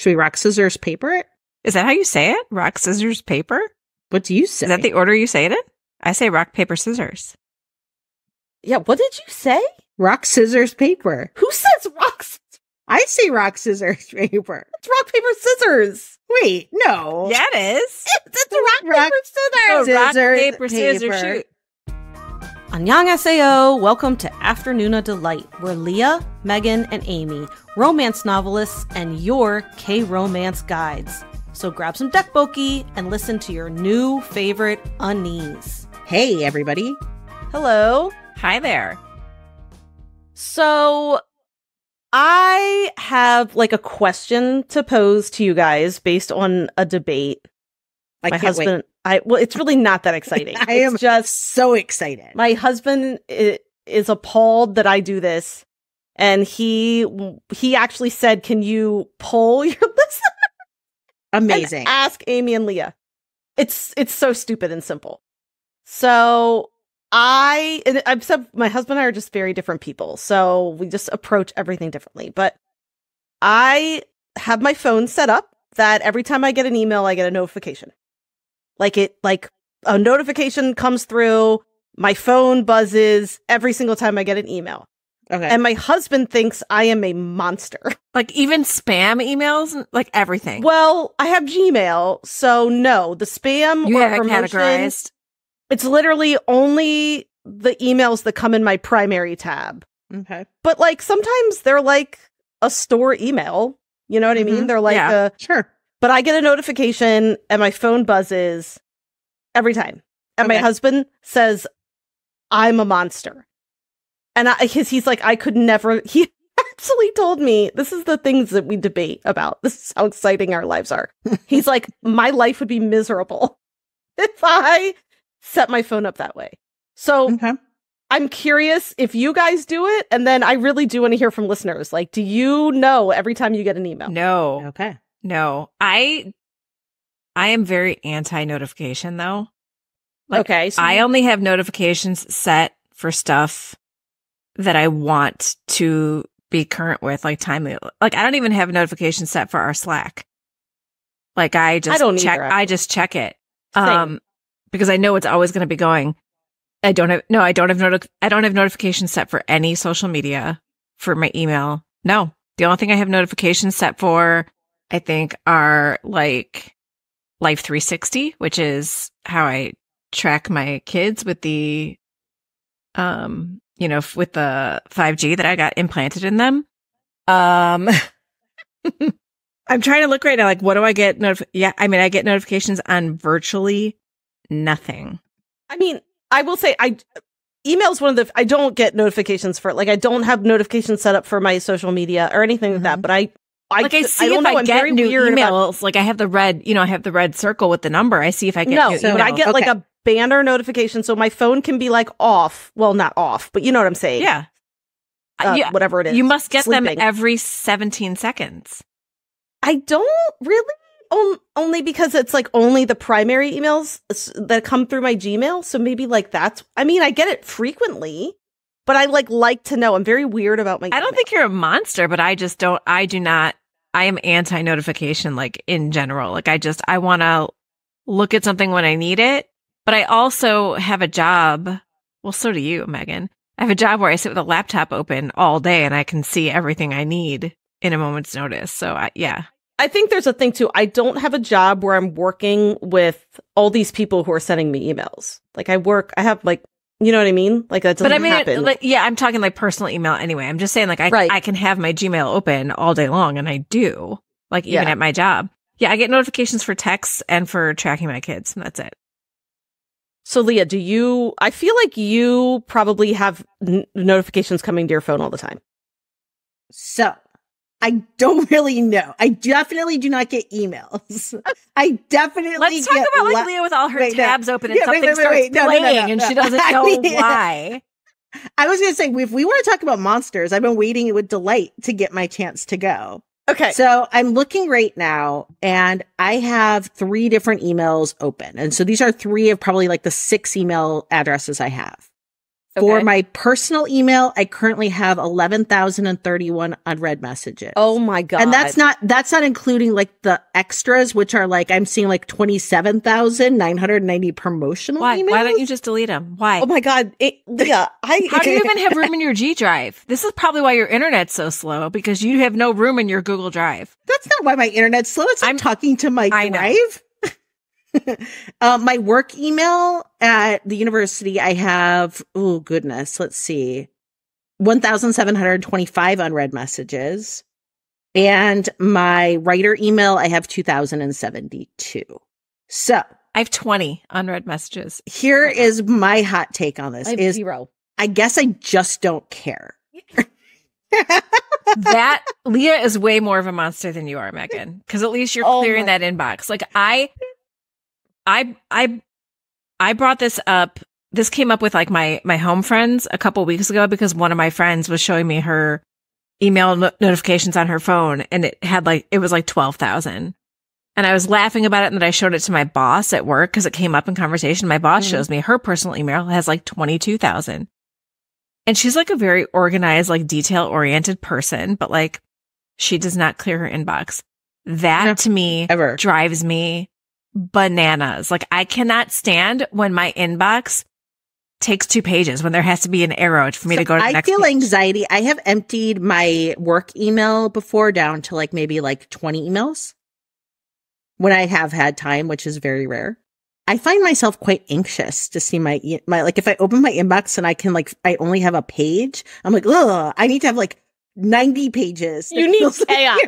Should we rock, scissors, paper it? Is that how you say it? Rock, scissors, paper? What do you say? Is that the order you say it in? I say rock, paper, scissors. Yeah, what did you say? rock, scissors, paper? Who says rock? I say rock, scissors, paper. It's rock paper scissors. Wait, no. Yeah, it is. It's, it's rock, Rock, paper scissors. Oh, rock, Scissors, paper, scissors, paper. shoot. Annyeonghaseyo. Welcome to Afternoona Delight, where Lia, Megan, and Amy, romance novelists, and your K-romance guides. So grab some tteokbokki and listen to your new favorite unnies. Hey, everybody. Hello. Hi there. So I have like a question to pose to you guys based on a debate. I my can't wait. I well it's really not that exciting. I It's am just so excited. my husband is appalled that I do this and he he actually said, "Can you poll your list Amazing. and ask Amy and Lia?" It's it's so stupid and simple. So I and I've said my husband and I are just very different people, so we just approach everything differently. But I have my phone set up that every time I get an email, I get a notification. Like it, like a notification comes through, my phone buzzes every single time I get an email. okay. And my husband thinks I am a monster. Like even spam emails, like everything. Well, I have Gmail, so no, the spam you or categorized. It's literally only the emails that come in my primary tab. okay. But like sometimes they're like a store email. You know what I mean? Mhm. They're like Yeah. a Sure. But I get a notification and my phone buzzes every time. And my husband says, I'm a monster. And I, his, he's like, I could never, he actually told me, this is the things that we debate about. This is how exciting our lives are. He's like, my life would be miserable if I set my phone up that way. So Okay. I'm curious if you guys do it. And then I really do want to hear from listeners. Like, do you know every time you get an email? No, Okay. No. I I am very anti notification though. Like, okay. So I only have notifications set for stuff that I want to be current with, like timely. Like I don't even have notifications set for our Slack. Like I just I don't check. either, I just check it. Same. Um, because I know it's always going to be going. I don't have no. I don't have noti- I don't have notifications set for any social media for my email. No, the only thing I have notifications set for, I think, are like Life 360, which is how I track my kids with the, um, you know, with the 5G that I got implanted in them. Um, I'm trying to look right now. Like, what do I get? Notif- yeah, I mean, I get notifications on virtually nothing. I mean, I will say I email's one of the I don't get notifications for it. like I don't have notifications set up for my social media or anything like that, Mhm. but I I like I see don't if know, I I'm get new weird about- emails. like I have the red, you know, I have the red circle with the number. I see if I get no, new so- but I emails. get like a banner notification so my phone can be like off. Well, not off, but you know what I'm saying. yeah, Uh, yeah. whatever it is. You must get Sleeping. them every 17 seconds. I don't really on, only because it's like only the primary emails that come through my Gmail. So maybe like that's. I mean, I get it frequently, but I like like to know. I'm very weird about my. I don't email. think you're a monster, but I just don't, I do not, I am anti notification, like in general. Like I just, I want to look at something when I need it, but I also have a job. Well, so do you, Megan. I have a job where I sit with a laptop open all day and I can see everything I need in a moment's notice. So I, yeah. I think there's a thing too. I don't have a job where I'm working with all these people who are sending me emails. Like I work, I have like, you know what I mean? Like that doesn't But I mean, happen. like, yeah, I'm talking like personal email anyway. I'm just saying, like, I, Right. I can have my Gmail open all day long, and I do, like, even Yeah. at my job. Yeah, I get notifications for texts and for tracking my kids, and that's it. so Lia, do you, I feel like you probably have n- notifications coming to your phone all the time. So I don't really know. I definitely do not get emails. I definitely Let's talk about like la- Lia with all her Wait, no. tabs open and Yeah, something wait, wait, starts wait. No, no, no, playing no, and no. she doesn't I know mean- why. I was going to say if we want to talk about monsters, I've been waiting with delight to get my chance to go. Okay. So I'm looking right now and I have three different emails open. And so these are three of probably like the six email addresses I have. For my personal email, I currently have 11,031 unread messages. Oh my god. And that's not that's not including like the extras, which are like I'm seeing like twenty seven thousand nine hundred ninety promotional Why? emails. Why don't you just delete them? Why? Oh my god, it, Lia, I How do you even have room in your G drive? This is probably why your internet's so slow because you have no room in your Google Drive. That's not why my internet's slow. It's I'm I'm- talking to my I know. uh, my work email at the university, I have. Oh goodness, let's see, one thousand seven hundred twenty five unread messages, and my writer email, I have two thousand and seventy two. So I have 20 unread messages. here is my hot take on this: I is zero. I guess I just don't care. that Lia is way more of a monster than you are, Megan. Because at least you're Oh clearing my- that inbox. Like I, I, I, I brought this up. This came up with like my my home friends a couple weeks ago because one of my friends was showing me her email no- notifications on her phone, and it had like it was like twelve thousand. And I was laughing about it, and then I showed it to my boss at work because it came up in conversation. My boss Mhm. shows me her personal email has like twenty two thousand. And she's like a very organized, like detail oriented person, but like she does not clear her inbox. That No. to me Ever. drives me bananas. Like I cannot stand when my inbox takes two pages when there has to be an arrow for me to go to the I feel page. anxiety. I have emptied my work email before down to like maybe like 20 emails when I have had time, which is very rare. I find myself quite anxious to see my my like if I open my inbox and I can like I only have a page, I'm like, ugh, I need to have like 90 pages. You need chaos.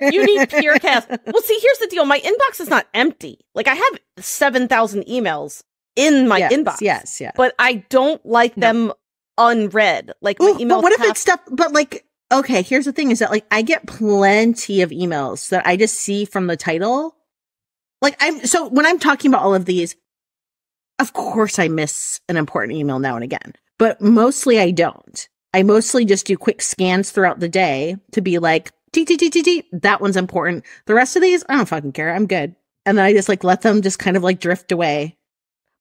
You need pure chaos. Well, see, here's the deal. My inbox is not empty. Like I have seven thousand emails in my yes, inbox. Yes, yes. but I don't like No. them unread. Like my Well, emails. but what if it's stuff? But like, okay, here's the thing: is that like I get plenty of emails that I just see from the title. Like I'm so when I'm talking about all of these, of course I miss an important email now and again, but mostly I don't. I mostly just do quick scans throughout the day to be like, T T T T T. That one's important. The rest of these, I don't fucking care. I'm good. And then I just like let them just kind of like drift away.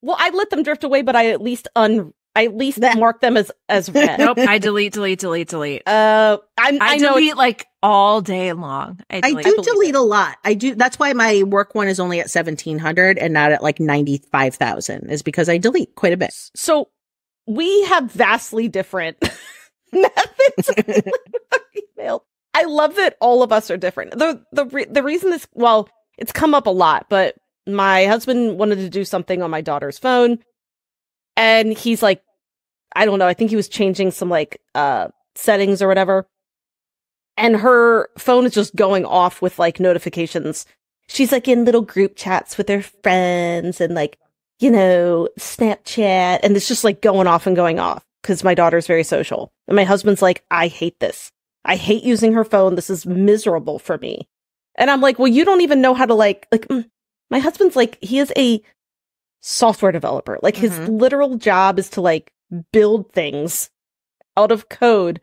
Well, I let them drift away, but I at least un. I at least That- mark them as as read. nope. I delete, delete, delete, delete. Uh, I'm, I, I, know. delete like all day long. I, I delete. do believe delete it. a lot. I do. That's why my work one is only at seventeen hundred and not at like ninety five thousand. Is because I delete quite a bit. So we have vastly different methods. I love that all of us are different. The the the reason this well, it's come up a lot, but my husband wanted to do something on my daughter's phone and he's like I don't know, I think he was changing some like uh settings or whatever. And her phone is just going off with like notifications. She's like in little group chats with her friends and like you know, Snapchat, and it's just like going off and going off because my daughter's very social. And my husband's like, I hate this. I hate using her phone. This is miserable for me. And I'm like, well, you don't even know how to like, like, mm. my husband's like, he is a software developer. Like, his Mhm. literal job is to like build things out of code.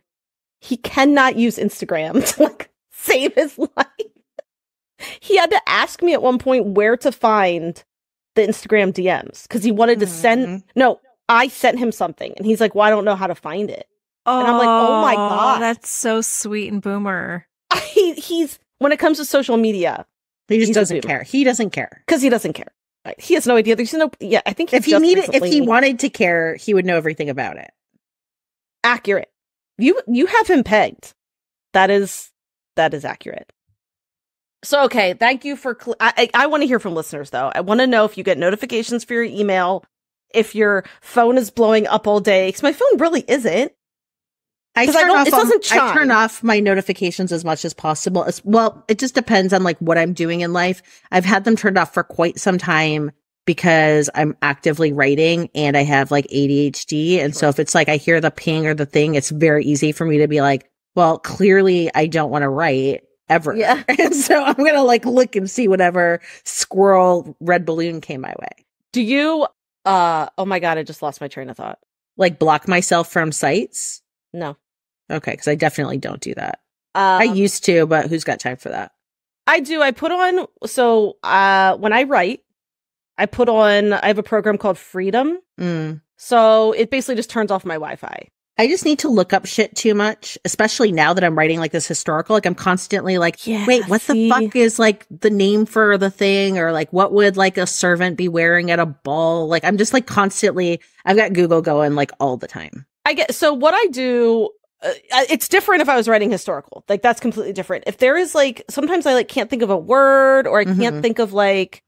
He cannot use Instagram to like save his life. he had to ask me at one point where to find the Instagram DMs because he wanted to send. Mhm. No, I sent him something, and he's like, "Well, I don't know how to find it." And I'm like, oh my oh, God. that's so sweet and boomer. he, he's when it comes to social media He just doesn't care. He doesn't care. because he doesn't care. Right? He has no idea. There's no. Yeah, I think If he just needed, if he wanted to care, he would know everything about it. accurate, you you have him pegged. That is that is accurate. So okay, thank you for. Cl- I I, I want to hear from listeners though. I want to know if you get notifications for your email, if your phone is blowing up all day. Because my phone really isn't. I turn don't- off. it doesn't I turn off my notifications as much as possible. As well, it just depends on like what I'm doing in life. I've had them turned off for quite some time because I'm actively writing and I have like ADHD. And so if it's like I hear the ping or the thing, it's very easy for me to be like, well, clearly I don't want to write ever. Yeah. and so I'm gonna like look and see whatever squirrel red balloon came my way. Do you? Uh oh my god! I just lost my train of thought. Like block myself from sites. No. Okay, because I definitely don't do that. Um, I used to, but who's got time for that? I do. I put on so uh when I write, I put on, I have a program called Freedom. Mm. So it basically just turns off my Wi Fi. I just need to look up shit too much, especially now that I'm writing like this historical. Like I'm constantly like, Yeah, wait, what see? the fuck is like the name for the thing? Or like, what would like a servant be wearing at a ball? Like I'm just like constantly, I've got Google going like all the time. I get so what I do. Uh, it's different if I was writing historical. Like that's completely different. If there is like sometimes I like can't think of a word or I can't Mhm. think of like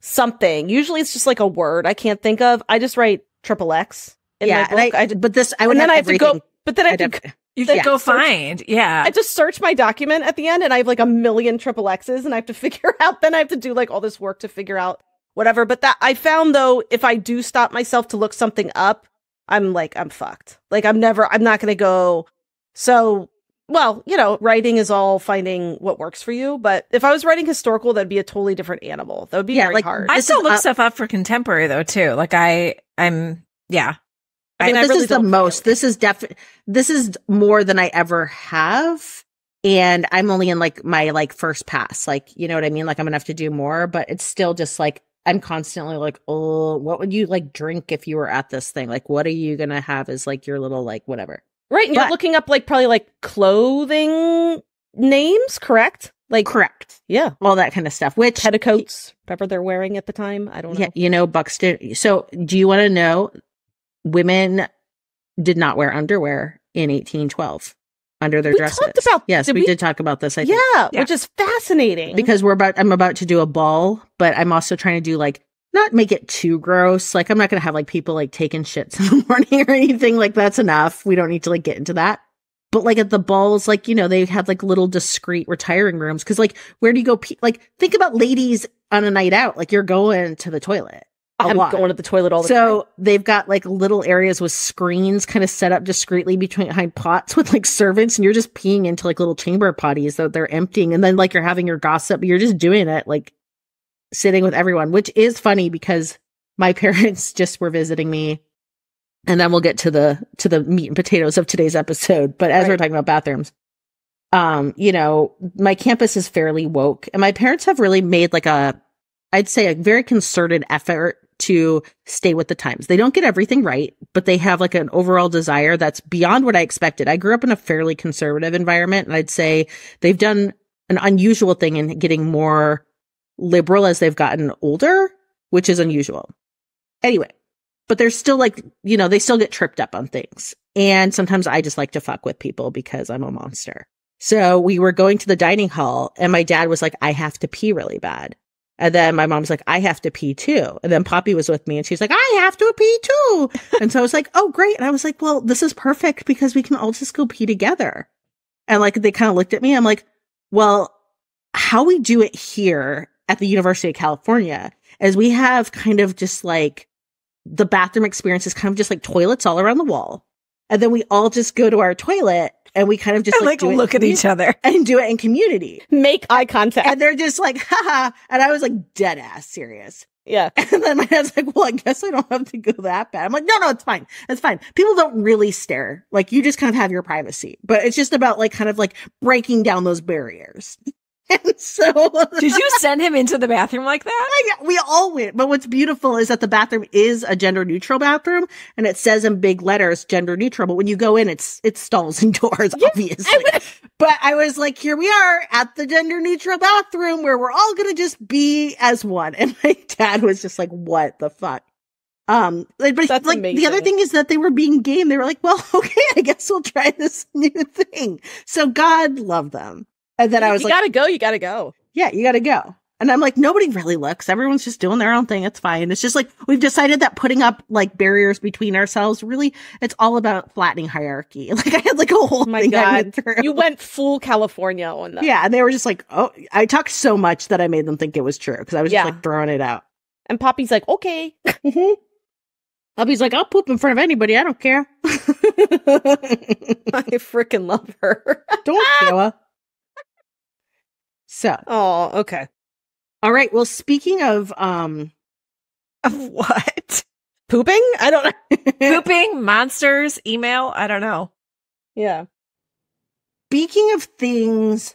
something. Usually it's just like a word I can't think of. I just write triple X yeah. and. I, I, but this, I would and then have I have to go. But then I have to. You can go search- find. Yeah. I just search my document at the end, and I have like a million triple X's, and I have to figure out. Then I have to do like all this work to figure out whatever. But that I found though, if I do stop myself to look something up, I'm like I'm fucked. Like I'm never. I'm not going to go. So well, you know, writing is all finding what works for you. But if I was writing historical, that'd be a totally different animal. That would be Yeah, very like, hard. I still look up- stuff up for contemporary though too. Like I, I'm, yeah. I this really is the most. This is definitely. This is more than I ever have, and I'm only in like my like first pass. Like you know what I mean. Like I'm gonna have to do more, but it's still just like I'm constantly like, oh, what would you like drink if you were at this thing? Like, what are you gonna have as like your little like whatever? right, and you're but- looking up like probably like clothing names, correct? Like Correct. yeah, All that kind of stuff. Which petticoats, whatever they're wearing at the time. I don't know. yeah, you know, Buxton. So, do you want to know? Women did not wear underwear in 1812 under their We dresses. talked about- yes, did we, we? did talk about this. I think. yeah, Yeah. which is fascinating. because we're about I'm about to do a ball, but I'm also trying to do like not make it too gross. Like I'm not gonna have like people like taking shits in the morning or anything. Like that's enough. We don't need to like get into that. But like at the balls, like you know, they have like little discreet retiring rooms because like where do you go? Pee- like think about ladies on a night out. Like you're going to the toilet. A I'm lot. going to the toilet all the time. so time. they've got like little areas with screens kind of set up discreetly between behind pots with like servants, and you're just peeing into like little chamber potties that they're emptying, and then like you're having your gossip, you're just doing it like sitting with everyone, which is funny because my parents just were visiting me. And then we'll get to the to the meat and potatoes of today's episode. But as we're talking about bathrooms, um, you know, my campus is fairly woke, and my parents have really made like a I'd say a very concerted effort to stay with the times. They don't get everything right, but they have like an overall desire that's beyond what I expected. I grew up in a fairly conservative environment, and I'd say they've done an unusual thing in getting more liberal as they've gotten older, which is unusual. Anyway, but they're still like, you know, they still get tripped up on things. And sometimes I just like to fuck with people because I'm a monster. So we were going to the dining hall and my dad was like, I have to pee really bad. And then my mom's like, I have to pee too. And then Poppy was with me and she's like, I have to pee too. and so I was like, oh, great. And I was like, well, this is perfect because we can all just go pee together. And like, they kind of looked at me. I'm like, well, how we do it here at the University of California is we have kind of just like the bathroom experience is kind of just like toilets all around the wall. And then we all just go to our toilet and we kind of just like, like look at each other. and do it in community. Make eye contact. And they're just like, haha. And I was like, dead ass serious. yeah. And then my dad's like, well, I guess I don't have to go that bad. I'm like, no, no, it's fine. It's fine. People don't really stare. Like you just kind of have your privacy, but it's just about like kind of like breaking down those barriers. And so Did you send him into the bathroom like that? I- we all went. But what's beautiful is that the bathroom is a gender neutral bathroom and it says in big letters gender neutral. But when you go in, it's, it's stalls and doors, obviously. but I was like, here we are at the gender neutral bathroom where we're all going to just be as one. And my dad was just like, what the fuck? Um, like, but That's like the other thing is that they were being game. They were like, well, okay, I guess we'll try this new thing. So God love them. And then I was you like, "You gotta go. You gotta go. yeah, you got to go. And I'm like, nobody really looks. Everyone's just doing their own thing. It's fine. It's just like we've decided that putting up like barriers between ourselves really, it's all about flattening hierarchy. Like I had like a whole Oh my thing I God. went through. You went full California on that. yeah, and they were just like, oh, I talked so much that I made them think it was true because I was Yeah. just like throwing it out. And Poppy's like, okay. Mm-hmm. Hubby's like, I'll poop in front of anybody. I don't care. I freaking love her. don't Sheila. So, oh, okay. all right. Well, speaking of um of What? Pooping? I don't know. Pooping, monsters, email. I don't know. Yeah. speaking of things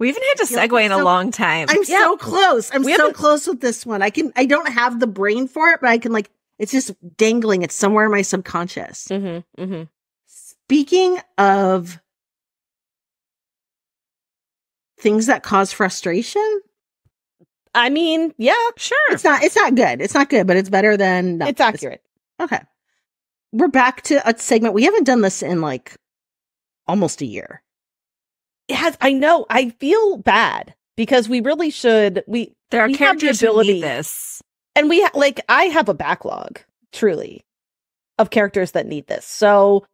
We haven't had to segue in it's a long time. I'm Yeah. so close. I'm We so close with this one. I can. I don't have the brain for it, but I can like. It's just dangling. It's somewhere in my subconscious. Mm-hmm. Mm-hmm. Speaking of things that cause frustration, I mean, yeah, sure. it's not. It's not good. It's not good, but it's better than. no, it's accurate. Okay. We're back to a segment. We haven't done this in like almost a year. It has. I know. I feel bad because we really should. We There are we have the characters who ability- need this. and we ha- like. I have a backlog, truly, of characters that need this. So,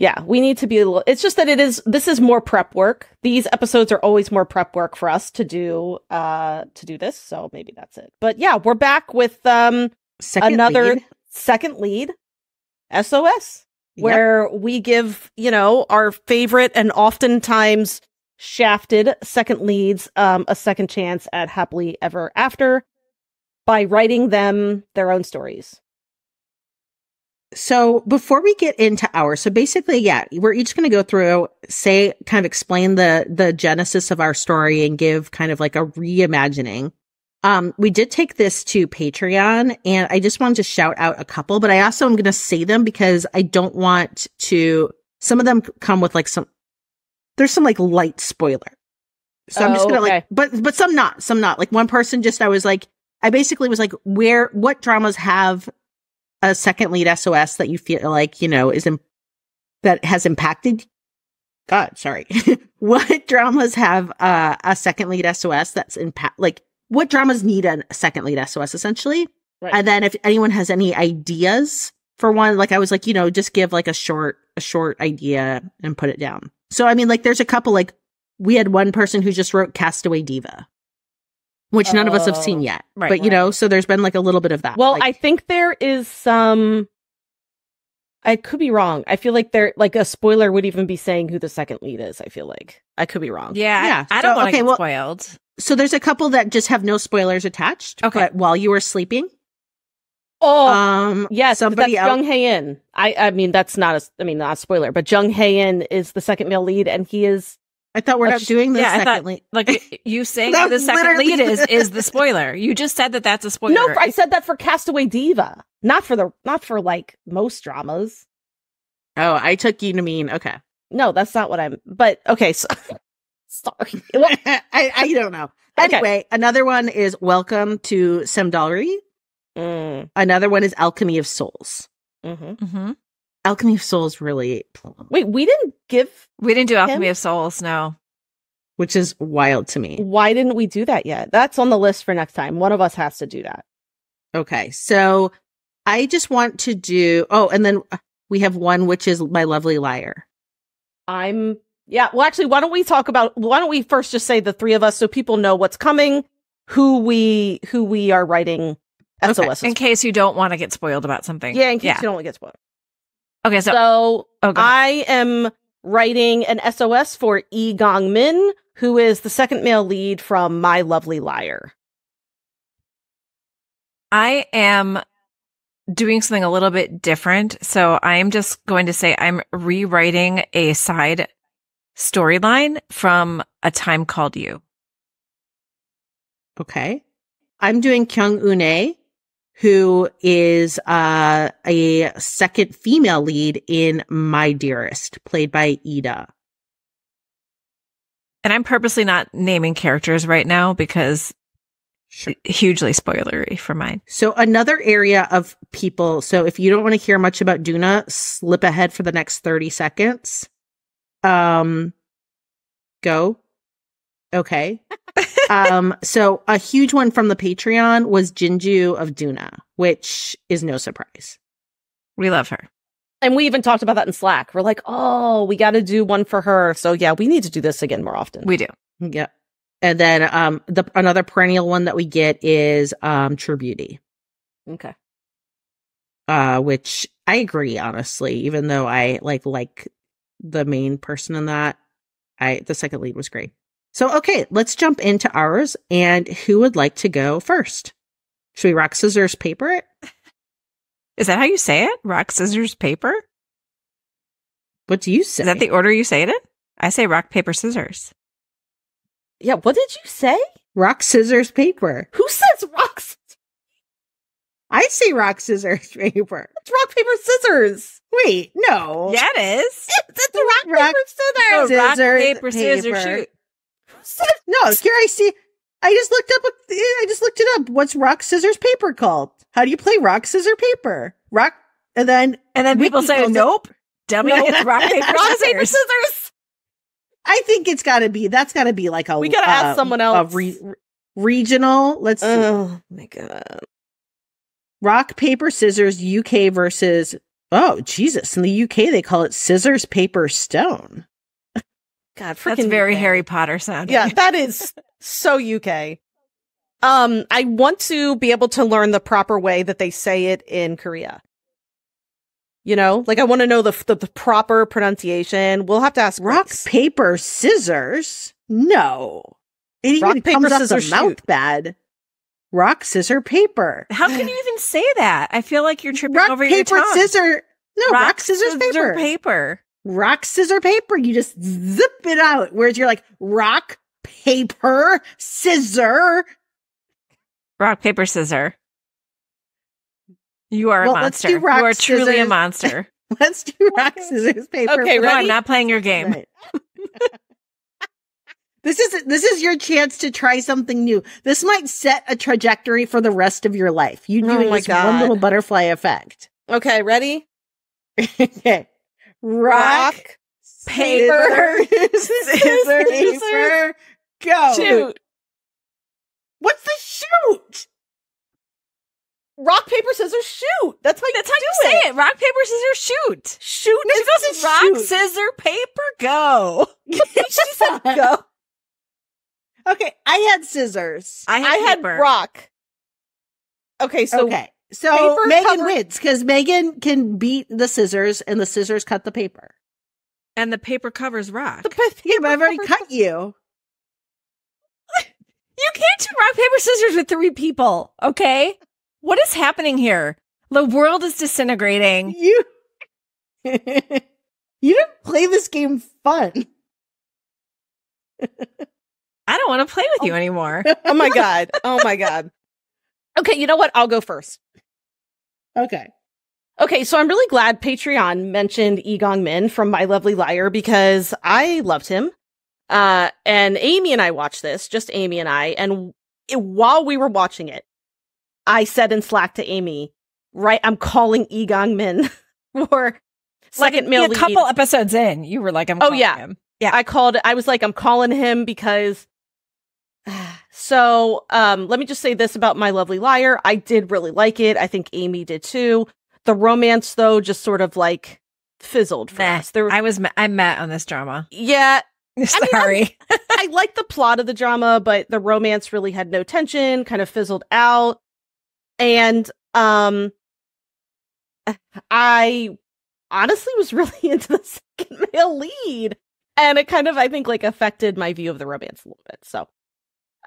yeah, we need to be. A little, it's just that it is. This is more prep work. These episodes are always more prep work for us to do. Uh, to do this. So maybe that's it. But yeah, we're back with um Second Another- lead. second lead, SOS. Yep. where we give, you know, our favorite and oftentimes shafted second leads um, a second chance at happily ever after by writing them their own stories. So before we get into ours, so basically, yeah, we're each going to go through, say, kind of explain the the genesis of our story and give kind of like a reimagining. Um, we did take this to Patreon, and I just wanted to shout out a couple, but I also am going to say them because I don't want to. Some of them come with like some. There's some like light spoiler, so I'm just Oh, gonna like, but but some not, some not. Like one person just, I was like, I basically was like, where, what dramas have a second lead SOS that you feel like, you know, is in, that has impacted God, sorry. what dramas have uh, a second lead SOS that's impact like what dramas need a second lead SOS essentially? Right. And then if anyone has any ideas for one, like I was like, you know, just give like a short a short idea and put it down. So I mean like there's a couple like we had one person who just wrote Castaway Diva, which none of us have seen Oh, yet. right, but you know, so there's been like a little bit of that. Well, Like, I think there is some. I could be wrong. I feel like there, like a spoiler would even be saying who the second lead is. I feel like I could be wrong. Yeah, Yeah, I, I don't so, want to okay, get well- spoiled. so there's a couple that just have no spoilers attached. Okay. But while you were sleeping, Oh, um, yes, somebody that's else. Jung Hae In. I, I mean, that's not a. I mean, not a spoiler, but Jung Hae In is the second male lead, and he is. I thought we're not doing the yeah, I second thought- lead. Like you saying who the second literally- lead is is the spoiler. You just said that that's a spoiler. No, I said that for Castaway Diva, not for the, not for like most dramas. Oh, I took you to mean okay. No, that's not what I'm. But okay, so sorry. I, I don't know. Okay. Anyway, another one is Welcome to Samdalri. Mm, Another one is Alchemy of Souls. mhm. hmm Alchemy of Souls really, Wait, we didn't give. We didn't do Alchemy Him? of Souls. No. which is wild to me. Why didn't we do that yet? That's on the list for next time. One of us has to do that. Okay, so I just want to do. Oh, and then we have one which is My Lovely Liar. I'm. Yeah. Well, actually, why don't we talk about? Why don't we first just say the three of us so people know what's coming, who we who we are writing Okay. SOS. In case you don't want to get spoiled about something. yeah, in case yeah. you don't want to get spoiled. Okay, so, So oh. I am writing an SOS for E Gong Min, who is the second male lead from My Lovely Liar. I am doing something a little bit different. So I'm just going to say I'm rewriting a side storyline from A Time Called You. Okay, I'm doing Kyung Eun Ae, who is uh, a second female lead in My Dearest, played by Ida. And I'm purposely not naming characters right now because Sure. hugely spoilery for mine. So another area of people. So if you don't want to hear much about Doona, slip ahead for the next 30 seconds. Um go. Okay. um so a huge one from the Patreon was Jinju of Doona, which is no surprise. We love her. And we even talked about that in Slack. We're like, oh, we got to do one for her. So yeah, we need to do this again more often. We do. Yeah. And then um the another perennial one that we get is um True Beauty. okay. uh which i agree honestly even though i like like the main person in that i the second lead was great so okay let's jump into ours and who would like to go first should we rock scissors paper it Is that how you say it? Rock, scissors, paper? what do you say Is that the order you say it in? I say rock, paper, scissors. Yeah, what did you say? Rock, scissors, paper. Who says rocks? I say rock, scissors, paper. It's rock, paper, scissors. Wait, no. Yeah, it is. It's, it's rock, Rock- paper, scissors. No, rock, Scissors, paper, scissors, paper. shoot. Says No, here I see. I just looked up. I just looked it up. What's rock, scissors, paper called? How do you play rock, scissors, paper? Rock, and then And then people say, it- nope. Dummy, No. it's rock, paper, rock, paper, scissors. scissors? I think it's got to be. That's got to be like a. We gotta ask uh, someone a else. re- regional. Let's see. Oh my god. rock, paper, scissors. UK versus. Oh Jesus! In the UK, they call it scissors, paper, stone. God, freaking That's very UK. Harry Potter sounding. Yeah, that is so UK. Um, I want to be able to learn the proper way that they say it in Korea. You know, like I want to know the, the the proper pronunciation. We'll have to ask Rock, Grace. paper, scissors. No, it Rock, even paper, comes off scissors, the mouth bad. Rock, scissor, paper. How can you even say that? I feel like you're tripping rock, over your paper, tongue. scissor. No, rock, scissors, paper. paper. Rock, scissor, paper. You just zip it out. Whereas you're like rock, paper, scissor. Rock, paper, scissor. You are Well, a monster. you are truly a monster. Let's do rock, scissors, paper. Okay, no, ready? I'm not playing your game. Right. this is this is your chance to try something new. This might set a trajectory for the rest of your life. You Oh doing this one little butterfly effect. Okay, ready? okay. Rock, paper, scissors, paper, go. shoot. What's the shoot? Rock, paper, scissors, shoot. That's how you That's how you say it. Rock, paper, scissors, shoot. Shoot No, is it Rock, shoot. scissor, paper, go. she said go. Okay, I had scissors. I had, I had rock. Okay, so okay. So paper Megan cover- wins because Megan can beat the scissors and the scissors cut the paper. and the paper covers rock. the pa- Yeah, but I've already paper cut you. You can't do rock, paper, scissors with three people, okay? What is happening here? The world is disintegrating. You You didn't play this game fun. I don't want to play with you oh. anymore. Oh my god. Oh my god. Okay, you know what? I'll go first. Okay. Okay, so I'm really glad Patreon mentioned Lee Gang Min from My Lovely Liar because I loved him. Uh, and Amy and I watched this, just Amy and I, and it, while we were watching it, I said in Slack to Amy, right, I'm calling Lee Gang Min for second like, male a lead. couple episodes in, you were like, "I'm." Oh, yeah. him. Yeah. I called I was like I'm calling him because so um let me just say this about my lovely liar. I did really like it. I think Amy did too. The romance though just sort of like fizzled for us. There I was. ma- I'm met on this drama. yeah, Sorry. I like the plot of the drama, but the romance really had no tension, kind of fizzled out. And um I honestly was really into the second male lead. And it kind of, I think, like affected my view of the romance a little bit. So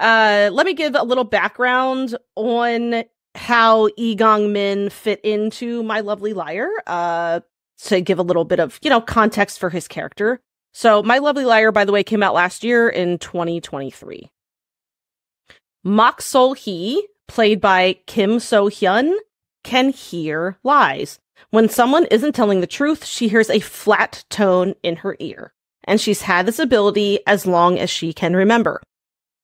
uh let me give a little background on how Lee Gang Min fit into My Lovely Liar. Uh to give a little bit of, you know, context for his character. So, My Lovely Liar, by the way, came out last year in 2023. Mok Sol Hee, played by Kim So Hyun, can hear lies. When someone isn't telling the truth, she hears a flat tone in her ear. And she's had this ability as long as she can remember.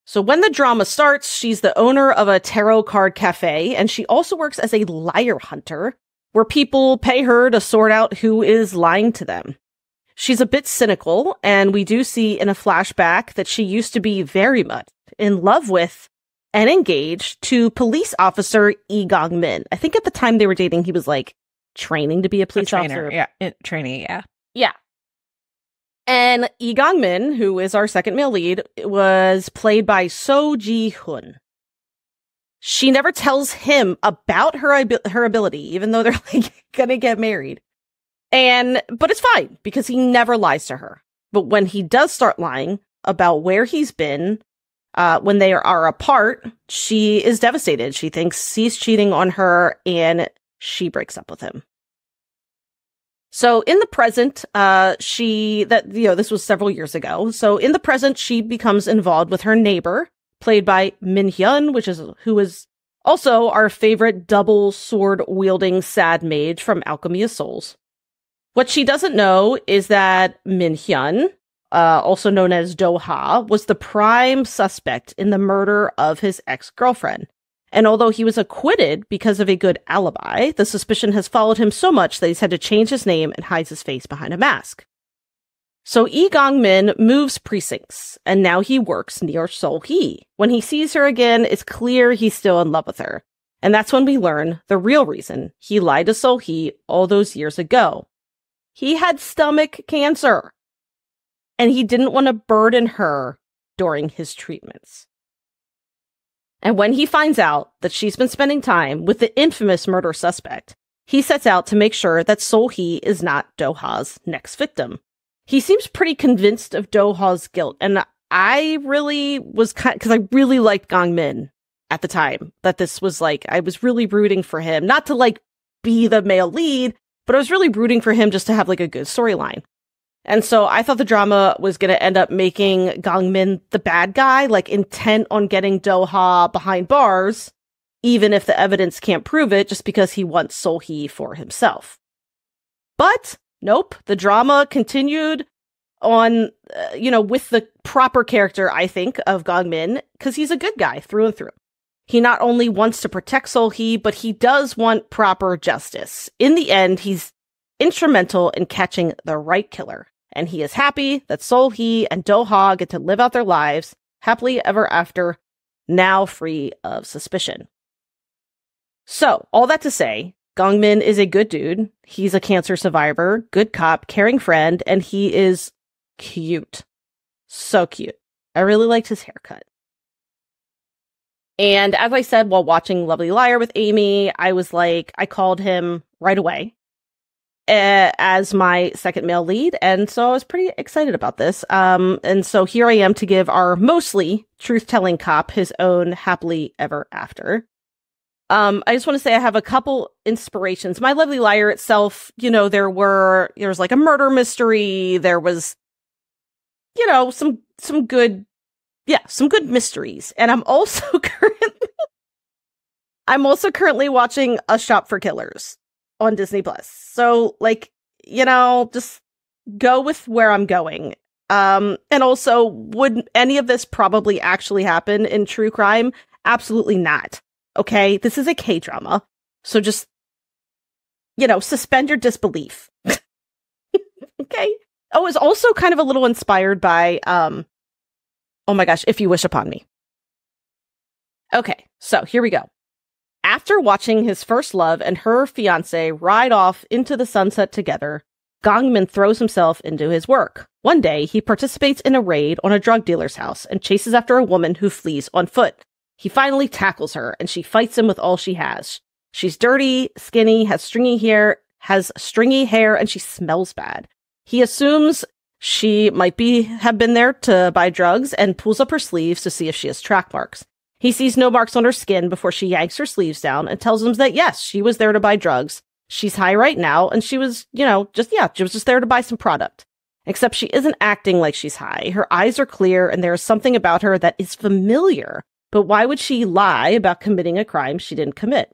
So when the drama starts, she's the owner of a tarot card cafe, and she also works as a liar hunter, where people pay her to sort out who is lying to them. She's a bit cynical, and we do see in a flashback that she used to be very much in love with and engaged to police officer Lee Gang Min. I think at the time they were dating, he was like training to be a A police trainer. officer. Yeah. Trainee. Yeah. Yeah. And Lee Gang Min, who is our second male lead, was played by Seo Ji Hoon. She never tells him about her abi- her ability, even though they're like gonna get married. And but it's fine because he never lies to her. But when he does start lying about where he's been, uh, when they are apart, she is devastated. She thinks he's cheating on her, and she breaks up with him. So in the present, uh, she that you know this was several years ago. So in the present, she becomes involved with her neighbor, played by Min Hyun, which is who is also our favorite double sword wielding sad mage from Alchemy of Souls. What she doesn't know is that Min Hyun, uh, also known as Doha, was the prime suspect in the murder of his ex girlfriend. And although he was acquitted because of a good alibi, the suspicion has followed him so much that he's had to change his name and hides his face behind a mask. So Gang Min moves precincts, and now he works near Sol Hee. When he sees her again, it's clear he's still in love with her. And that's when we learn the real reason he lied to Sol Hee all those years ago. He had stomach cancer, and he didn't want to burden her during his treatments. And when he finds out that she's been spending time with the infamous murder suspect, he sets out to make sure that Sol Hee is not Doha's next victim. He seems pretty convinced of Doha's guilt, and I really was kind because I really liked Gang Min at the time. That this was like I was really rooting for him, not to like be the male lead, but I was really rooting for him just to have like a good storyline. And so I thought the drama was going to end up making Gangmin the bad guy, like intent on getting Doha behind bars, even if the evidence can't prove it, just because he wants Sol Hee for himself. But nope, the drama continued on, uh, you know, with the proper character, I think, of Gangmin, because he's a good guy through and through. He not only wants to protect Sol Hee, but he does want proper justice. In the end, he's instrumental in catching the right killer and he is happy that Sol Hee and Do Ha get to live out their lives happily ever after, now free of suspicion. So, all that to say, Gangmin is a good dude. He's a cancer survivor, good cop, caring friend, and he is cute. So cute. I really liked his haircut. And as I said while watching Lovely Liar with Amy, I was like, I called him right away uh, as my second male lead. And so I was pretty excited about this. Um, and so here I am to give our mostly truth telling cop his own happily ever after. Um, I just want to say I have a couple inspirations. My Lovely Liar itself, you know, there were, there was like a murder mystery. There was, you know, some, some good, yeah, some good mysteries. And I'm also currently, I'm also currently watching A Shop for Killers on Disney Plus. So like, you know, just go with where I'm going. Um and also would any of this probably actually happen in true crime? Absolutely not. Okay? This is a K-drama. So just you know, suspend your disbelief. okay? Oh, it's also kind of a little inspired by um oh my gosh, if you wish upon me. Okay, so here we go. After watching his first love and her fiance ride off into the sunset together, Gangmin throws himself into his work. One day, he participates in a raid on a drug dealer's house and chases after a woman who flees on foot. He finally tackles her and she fights him with all she has. She's dirty, skinny, has stringy hair, has stringy hair, and she smells bad. He assumes she might be have been there to buy drugs and pulls up her sleeves to see if she has track marks. He sees no marks on her skin before she yanks her sleeves down and tells him that yes, she was there to buy drugs. She's high right now, and she was, you know, just, yeah, she was just there to buy some product. Except she isn't acting like she's high. Her eyes are clear, and there is something about her that is familiar. But why would she lie about committing a crime she didn't commit?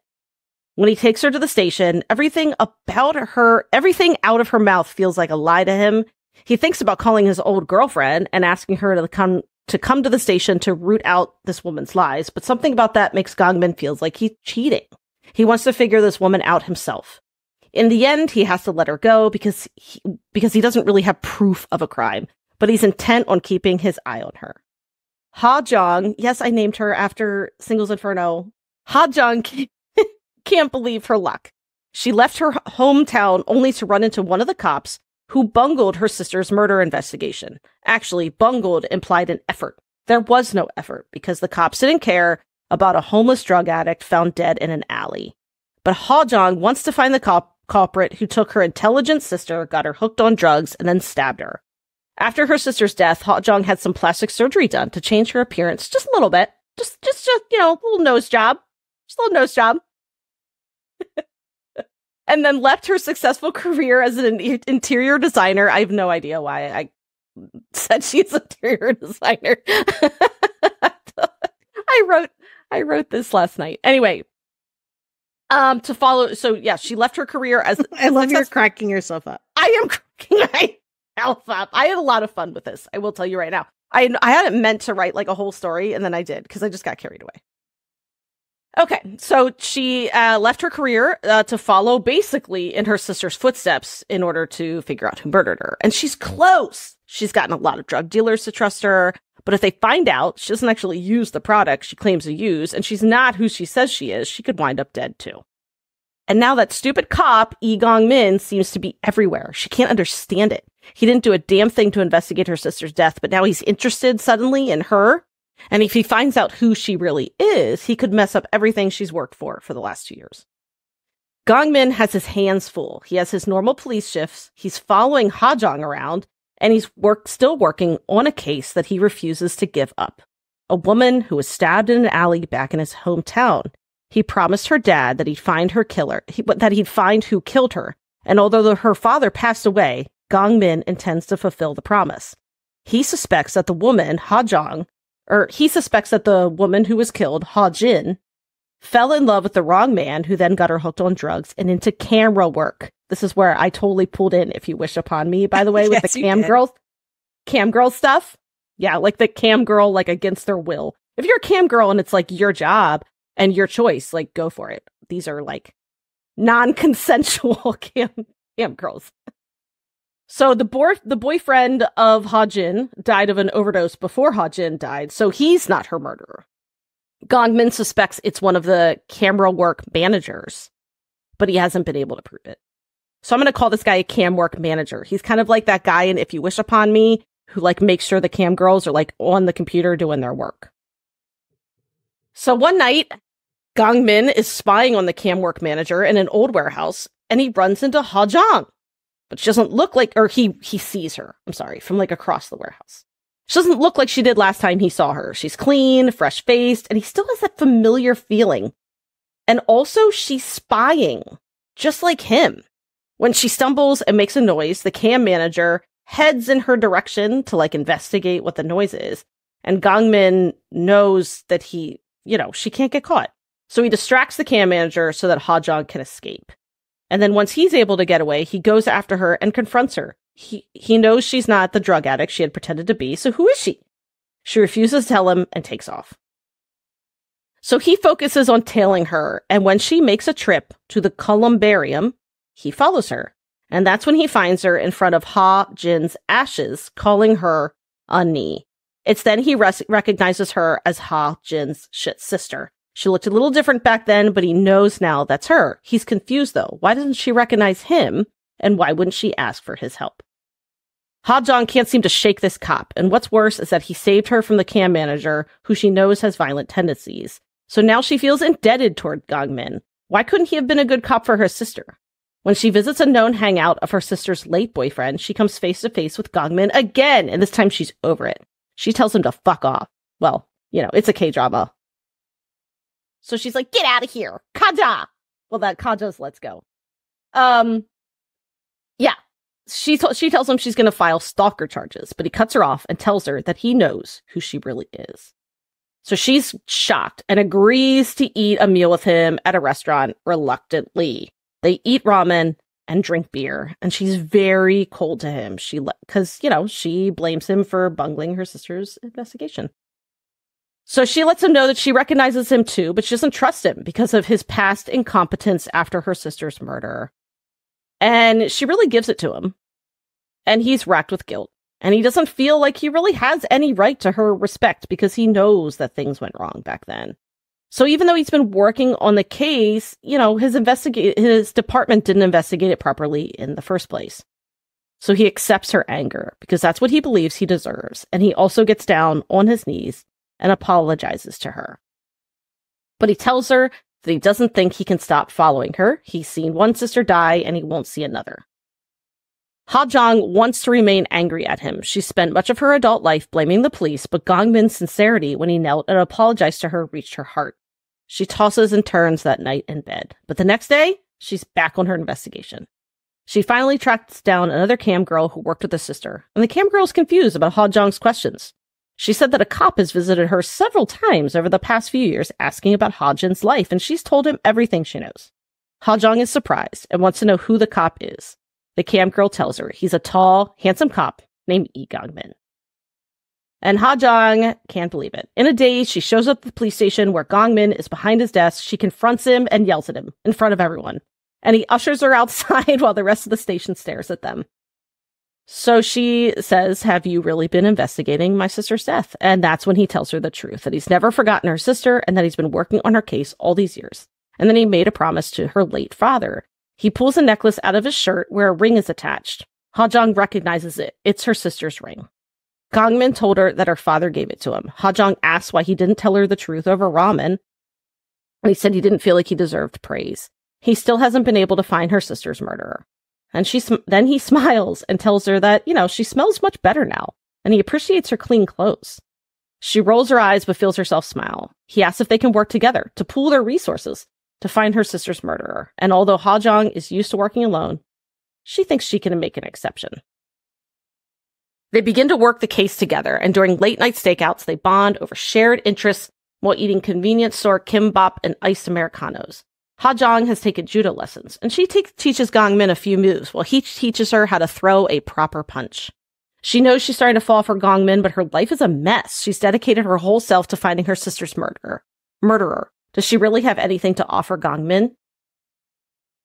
When he takes her to the station, everything about her, everything out of her mouth feels like a lie to him. He thinks about calling his old girlfriend and asking her to come to come to the station to root out this woman's lies, but something about that makes Gangmin feels like he's cheating. He wants to figure this woman out himself. In the end, he has to let her go because he, because he doesn't really have proof of a crime, but he's intent on keeping his eye on her. Ha Jong, yes, I named her after Singles Inferno. Ha Jong can't believe her luck. She left her hometown only to run into one of the cops who bungled her sister's murder investigation. Actually, bungled implied an effort. There was no effort because the cops didn't care about a homeless drug addict found dead in an alley. But Hajong wants to find the cop- culprit who took her intelligent sister, got her hooked on drugs, and then stabbed her. After her sister's death, Hajong had some plastic surgery done to change her appearance just a little bit. Just, just, just, you know, a little nose job. Just a little nose job. and then left her successful career as an interior designer. I have no idea why I said she's an interior designer. I wrote I wrote this last night. Anyway, um to follow so yeah, she left her career as I love you're cracking yourself up. I am cracking myself up. I had a lot of fun with this. I will tell you right now. I I hadn't meant to write like a whole story and then I did because I just got carried away. Okay, so she uh, left her career uh, to follow basically in her sister's footsteps in order to figure out who murdered her. And she's close. She's gotten a lot of drug dealers to trust her. But if they find out she doesn't actually use the product she claims to use and she's not who she says she is, she could wind up dead too. And now that stupid cop, Yi Gang Min, seems to be everywhere. She can't understand it. He didn't do a damn thing to investigate her sister's death, but now he's interested suddenly in her and if he finds out who she really is, he could mess up everything she's worked for for the last two years. Gangmin has his hands full. He has his normal police shifts. He's following Hajong around, and he's work, still working on a case that he refuses to give up. A woman who was stabbed in an alley back in his hometown. He promised her dad that he'd find her killer, he, that he'd find who killed her. And although the, her father passed away, Gangmin intends to fulfill the promise. He suspects that the woman, Hajong, or he suspects that the woman who was killed, Ha Jin, fell in love with the wrong man who then got her hooked on drugs and into camera work. This is where I totally pulled in If You Wish Upon Me, by the way, with yes, the cam girls. Cam girl stuff. Yeah, like the cam girl, like against their will. If you're a cam girl and it's like your job and your choice, like go for it. These are like non consensual cam, cam girls. So the boy, the boyfriend of Hajin died of an overdose before Hajin died, so he's not her murderer. Gangmin suspects it's one of the camera work managers, but he hasn't been able to prove it. So I'm going to call this guy a cam work manager. He's kind of like that guy in If You Wish Upon Me who like makes sure the cam girls are like on the computer doing their work. So one night, Gangmin is spying on the cam work manager in an old warehouse and he runs into Hajong, but she doesn't look like, or he, he sees her, I'm sorry, from like across the warehouse. She doesn't look like she did last time he saw her. She's clean, fresh faced, and he still has that familiar feeling. And also, she's spying, just like him. When she stumbles and makes a noise, the cam manager heads in her direction to like investigate what the noise is. And Gangmin knows that he, you know, she can't get caught. So he distracts the cam manager so that Hajong can escape. And then once he's able to get away, he goes after her and confronts her. He, he knows she's not the drug addict she had pretended to be, so who is she? She refuses to tell him and takes off. So he focuses on tailing her, and when she makes a trip to the columbarium, he follows her. And that's when he finds her in front of Ha Jin's ashes, calling her unnie. It's then he res- recognizes her as Ha Jin's shit sister. She looked a little different back then, but he knows now that's her. He's confused though. Why doesn't she recognize him? And why wouldn't she ask for his help? Hajong can't seem to shake this cop, and what's worse is that he saved her from the cam manager, who she knows has violent tendencies. So now she feels indebted toward Gangmin. Why couldn't he have been a good cop for her sister? When she visits a known hangout of her sister's late boyfriend, she comes face to face with Gangmin again, and this time she's over it. She tells him to fuck off. Well, you know, it's a K drama. So she's like, get out of here. Kaja. Well, that Kaja's let's go. Um, yeah. She, t- she tells him she's going to file stalker charges, but he cuts her off and tells her that he knows who she really is. So she's shocked and agrees to eat a meal with him at a restaurant reluctantly. They eat ramen and drink beer, and she's very cold to him. She, because, you know, she blames him for bungling her sister's investigation. So she lets him know that she recognizes him too, but she doesn't trust him because of his past incompetence after her sister's murder. And she really gives it to him. And he's racked with guilt. And he doesn't feel like he really has any right to her respect because he knows that things went wrong back then. So even though he's been working on the case, you know, his investigate his department didn't investigate it properly in the first place. So he accepts her anger because that's what he believes he deserves. And he also gets down on his knees and apologizes to her. But he tells her that he doesn't think he can stop following her. He's seen one sister die and he won't see another. Ha Jong wants to remain angry at him. She spent much of her adult life blaming the police, but Gangmin's sincerity when he knelt and apologized to her reached her heart. She tosses and turns that night in bed. But the next day, she's back on her investigation. She finally tracks down another cam girl who worked with the sister, and the cam girl is confused about Ha Jong's questions. She said that a cop has visited her several times over the past few years asking about Ha Jin's life, and she's told him everything she knows. Ha Jong is surprised and wants to know who the cop is. The cam girl tells her he's a tall, handsome cop named Lee Gang Min. And Ha Jong can't believe it. In a daze, she shows up at the police station where Gangmin is behind his desk. She confronts him and yells at him in front of everyone. And he ushers her outside while the rest of the station stares at them. So she says, Have you really been investigating my sister's death? And that's when he tells her the truth that he's never forgotten her sister and that he's been working on her case all these years. And then he made a promise to her late father. He pulls a necklace out of his shirt where a ring is attached. Ha Jong recognizes it. It's her sister's ring. Gangmin told her that her father gave it to him. Hajong asks why he didn't tell her the truth over ramen. And he said he didn't feel like he deserved praise. He still hasn't been able to find her sister's murderer. And she sm- then he smiles and tells her that, you know, she smells much better now, and he appreciates her clean clothes. She rolls her eyes but feels herself smile. He asks if they can work together to pool their resources to find her sister's murderer. And although Ha Hajong is used to working alone, she thinks she can make an exception. They begin to work the case together, and during late night stakeouts, they bond over shared interests while eating convenience store kimbap and iced Americanos. Ha Jong has taken judo lessons, and she te- teaches Gang Min a few moves while he teaches her how to throw a proper punch. She knows she's starting to fall for Gang Min, but her life is a mess. She's dedicated her whole self to finding her sister's murderer. Murderer. Does she really have anything to offer Gang Min?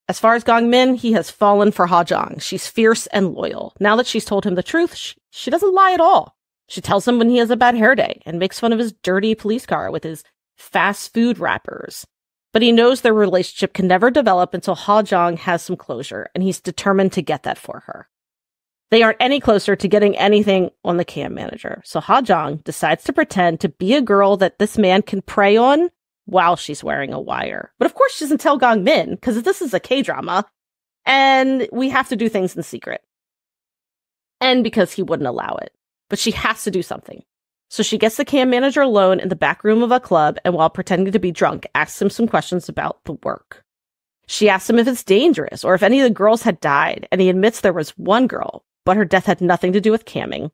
As far as Gang Min, he has fallen for Ha Jong. She's fierce and loyal. Now that she's told him the truth, she, she doesn't lie at all. She tells him when he has a bad hair day and makes fun of his dirty police car with his fast food wrappers. But he knows their relationship can never develop until Ha Jong has some closure, and he's determined to get that for her. They aren't any closer to getting anything on the cam manager, so Ha Jong decides to pretend to be a girl that this man can prey on while she's wearing a wire. But of course, she doesn't tell Gang Min because this is a K drama and we have to do things in secret. And because he wouldn't allow it. But she has to do something. So she gets the cam manager alone in the back room of a club and while pretending to be drunk, asks him some questions about the work. She asks him if it's dangerous or if any of the girls had died, and he admits there was one girl, but her death had nothing to do with camming.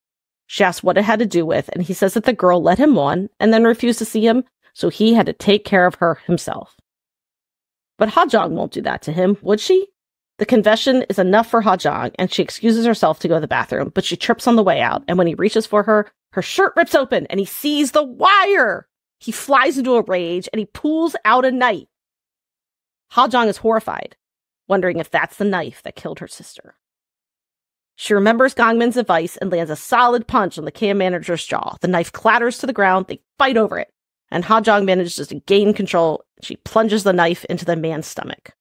She asks what it had to do with, and he says that the girl led him on and then refused to see him so he had to take care of her himself. But Hajong won't do that to him, would she? The confession is enough for Hajong, and she excuses herself to go to the bathroom, but she trips on the way out, and when he reaches for her, her shirt rips open and he sees the wire. He flies into a rage and he pulls out a knife. Hajong is horrified, wondering if that's the knife that killed her sister. She remembers Gangmin's advice and lands a solid punch on the cam manager's jaw. The knife clatters to the ground. They fight over it and Ha Jong manages to gain control. She plunges the knife into the man's stomach.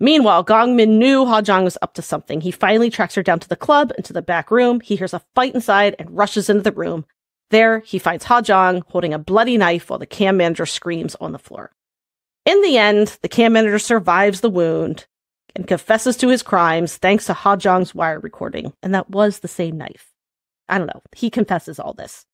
Meanwhile, Gang Min knew Ha Jong was up to something. He finally tracks her down to the club into the back room. He hears a fight inside and rushes into the room. There, he finds Ha Jong holding a bloody knife while the cam manager screams on the floor. In the end, the cam manager survives the wound and confesses to his crimes thanks to Ha Jong's wire recording, and that was the same knife. I don't know. He confesses all this.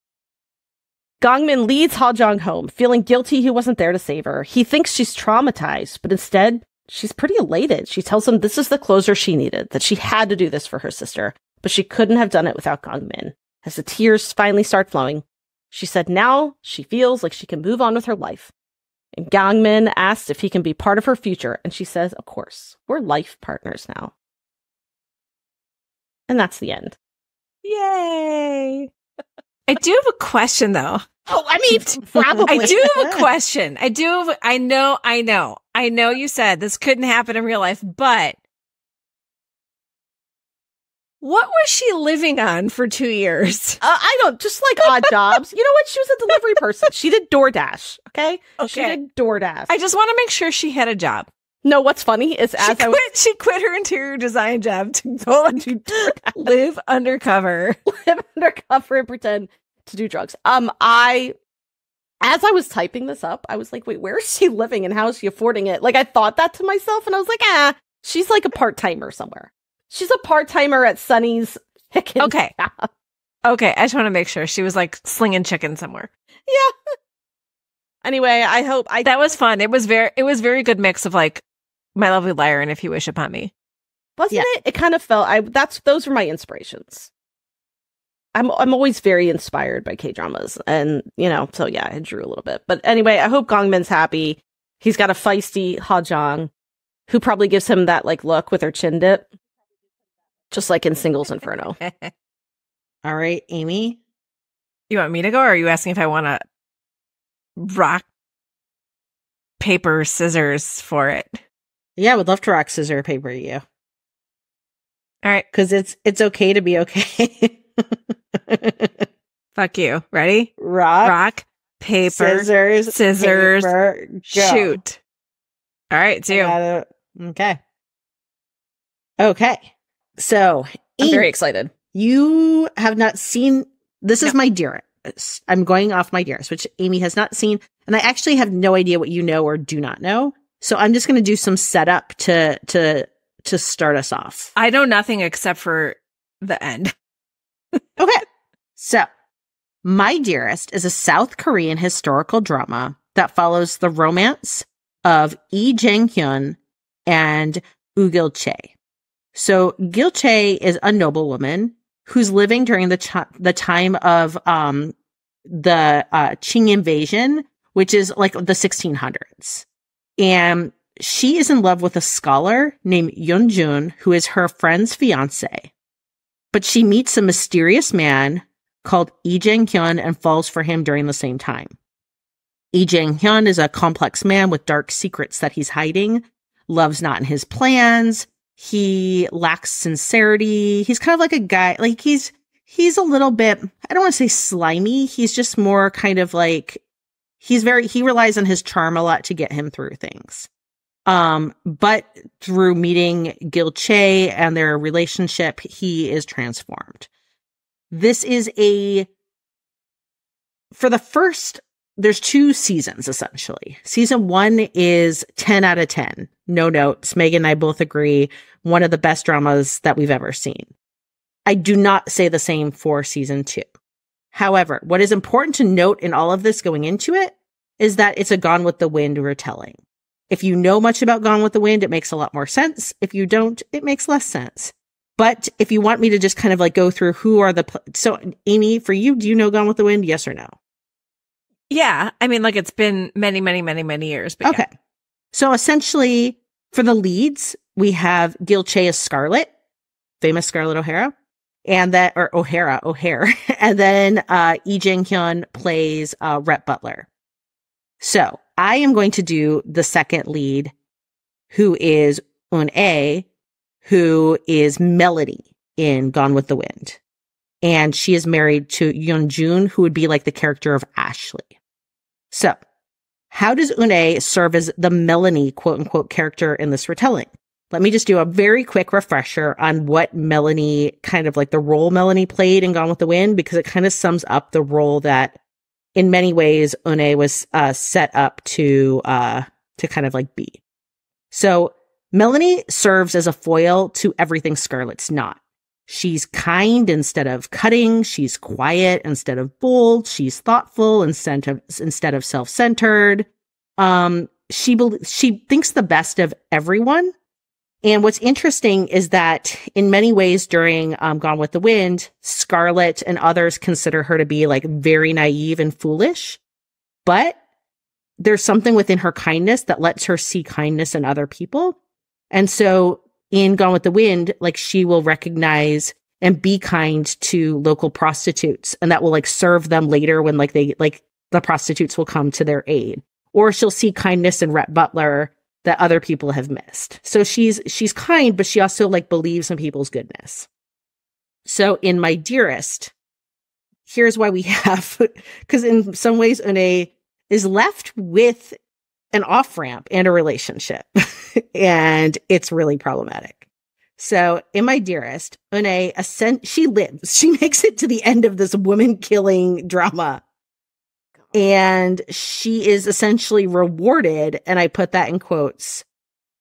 Gangmin leads Ha Jong home, feeling guilty he wasn't there to save her. He thinks she's traumatized, but instead, she's pretty elated. She tells him this is the closure she needed, that she had to do this for her sister, but she couldn't have done it without Gangmin. As the tears finally start flowing, she said now she feels like she can move on with her life. And Gangmin asks if he can be part of her future, and she says, Of course, we're life partners now. And that's the end. Yay! I do have a question though. Oh, I mean, probably. I do have a question. I do. Have, I know. I know. I know. You said this couldn't happen in real life, but what was she living on for two years? Uh, I don't. Just like odd jobs. You know what? She was a delivery person. She did DoorDash. Okay. Okay. She did DoorDash. I just want to make sure she had a job. No, what's funny is as She I quit. was She quit her interior design job to go and do live undercover. live undercover and pretend to do drugs. Um, I, as I was typing this up, I was like, wait, where is she living and how is she affording it? Like, I thought that to myself and I was like, ah, she's like a part timer somewhere. She's a part timer at Sunny's chicken. Okay. shop. Okay, I just want to make sure she was like slinging chicken somewhere. Yeah. Anyway, I hope I That was fun. It was very. It was very good mix of like My Lovely Liar and If You Wish Upon Me. Wasn't Yeah. it? It kind of felt I that's those were my inspirations. I'm I'm always very inspired by K dramas. And you know, so yeah, I drew a little bit. But anyway, I hope Gangmin's happy. He's got a feisty Hajong who probably gives him that like look with her chin dip. Just like in Singles Inferno. All right, Amy. You want me to go, or are you asking if I want to rock, paper, scissors for it? Yeah, I would love to rock scissor paper you All right, because it's it's okay to be okay. fuck you. Ready? rock, Rock, paper, scissors, scissors, paper, shoot. All right, it's I you. gotta- Okay. Okay. So, I'm very excited. you have not seen this is No. my dearest. I'm going off my dearest, which Amy has not seen, and I actually have no idea what you know or do not know. So I'm just going to do some setup to to to start us off. I know nothing except for the end. Okay. So, My Dearest is a South Korean historical drama that follows the romance of Lee Jang Hyun and Yoo Gil Chae. So, Gil Chae is a noblewoman who's living during the ch- the time of um the uh, Qing invasion, which is like the 1600s. And she is in love with a scholar named Yeon Jun, who is her friend's fiance but she meets a mysterious man called Lee Jang Hyun and falls for him during the same time. Lee Jang Hyun is a complex man with dark secrets that he's hiding. Love's not in his plans. He lacks sincerity. He's kind of like a guy, like he's, he's a little bit, I don't want to say slimy. He's just more kind of like, he's very, he relies on his charm a lot to get him through things. Um, but through meeting Gil Chae and their relationship, he is transformed. This is a, for the first, there's two seasons essentially. Season one is 10 out of 10. No notes. Megan and I both agree. One of the best dramas that we've ever seen. I do not say the same for season two. However, what is important to note in all of this going into it is that it's a Gone with the Wind retelling. If you know much about Gone with the Wind, it makes a lot more sense. If you don't, it makes less sense. But if you want me to just kind of like go through who are the, pl- so Amy, for you, do you know Gone with the Wind? Yes or no? Yeah, I mean, like it's been many, many, many, many years. But Okay. So essentially, for the leads, we have Gil Chae as Scarlett, famous Scarlett O'Hara, and that, or O'Hara, O'Hare. and then uh, Lee Jang Hyun plays uh, Rhett Butler. So I am going to do the second lead, who is Eun Ae, who is Melody in Gone with the Wind. And she is married to Yeon Jun, who would be like the character of Ashley. So how does Eun Ae serve as the Melanie quote unquote character in this retelling? Let me just do a very quick refresher on what Melanie kind of like the role Melanie played in Gone with the Wind, because it kind of sums up the role that in many ways Eun Ae was uh, set up to uh, to kind of like be. So Melanie serves as a foil to everything Scarlett's not. She's kind instead of cutting. She's quiet instead of bold. She's thoughtful instead of, instead of self-centered. Um, she, bel she thinks the best of everyone. And what's interesting is that in many ways during um, Gone with the Wind, Scarlett and others consider her to be like very naive and foolish. But there's something within her kindness that lets her see kindness in other people. And so in Gone with the Wind, like she will recognize and be kind to local prostitutes and that will like serve them later when like they like the prostitutes will come to their aid. Or she'll see kindness in Rhett Butler that other people have missed. So she's she's kind, but she also like believes in people's goodness. So in My Dearest, here's why we have because in some ways Eun Ae is left with an off ramp and a relationship. and it's really problematic. So in my dearest, Eun Ae ascend she lives. She makes it to the end of this woman killing drama. And she is essentially rewarded, and I put that in quotes,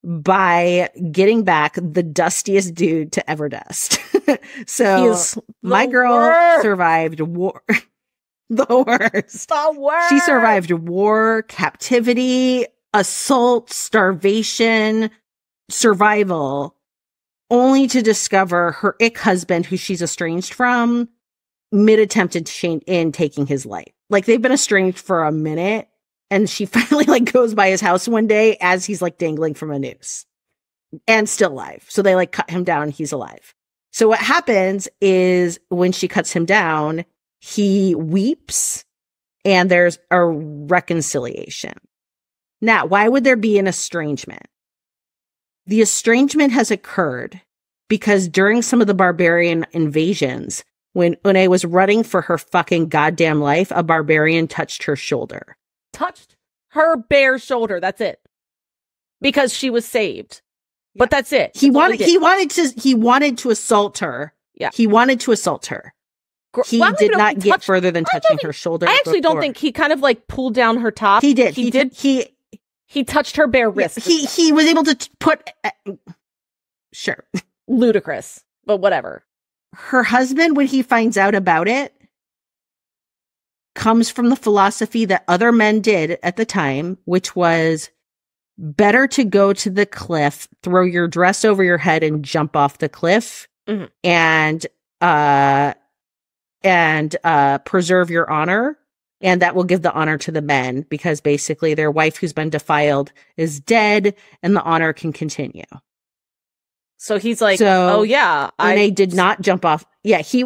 by getting back the dustiest dude to ever dust. so my girl worst. survived war. the worst. the worst. She survived war, captivity, assault, starvation, survival only to discover her ick husband, who she's estranged from, mid attempted sh- in taking his life. Like they've been estranged for a minute and she finally like goes by his house one day as he's like dangling from a noose and still alive. So they like cut him down. He's alive. So what happens is when she cuts him down, he weeps and there's a reconciliation. Now, why would there be an estrangement? The estrangement has occurred because during some of the barbarian invasions, when Eun Ae was running for her fucking goddamn life, a barbarian touched her shoulder. Touched her bare shoulder. That's it. Because she was saved. But that's it. He That's all wanted did. he wanted to he wanted to assault her. Yeah. He wanted to assault her. Gr- He Well, did even know if not he get touched- further than touching think- her shoulder. I actually don't think he kind of like pulled down her top. he did. He, did. He He touched her bare wrist. he he was able to t- put uh, sure. ludicrous, but whatever. Her husband when he finds out about it comes from the philosophy that other men did at the time, which was better to go to the cliff, throw your dress over your head and jump off the cliff Mhm. and uh and uh preserve your honor and that will give the honor to the men because basically their wife who's been defiled is dead and the honor can continue. So he's like, So, oh yeah, And they did not jump off. Yeah, he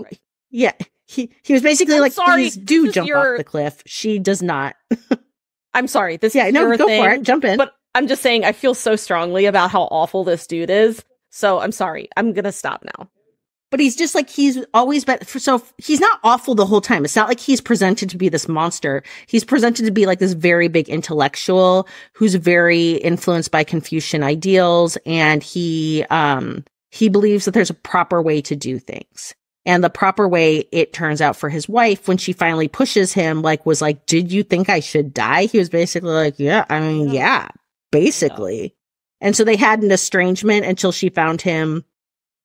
yeah, he he was basically I'm like sorry, please do jump your- off the cliff. She does not. I'm sorry. This Yeah, is no, go thing, for it. Jump in. But I'm just saying, I feel so strongly about how awful this dude is. So I'm sorry. I'm gonna stop now. But he's just like he's always been so he's not awful the whole time. It's not like he's presented to be this monster. He's presented to be like this very big intellectual who's very influenced by confucian ideals and he um he believes that there's a proper way to do things. And the proper way it turns out for his wife when she finally pushes him like was like did you think i should die? He was basically like yeah i mean yeah. basically. And so they had an estrangement until she found him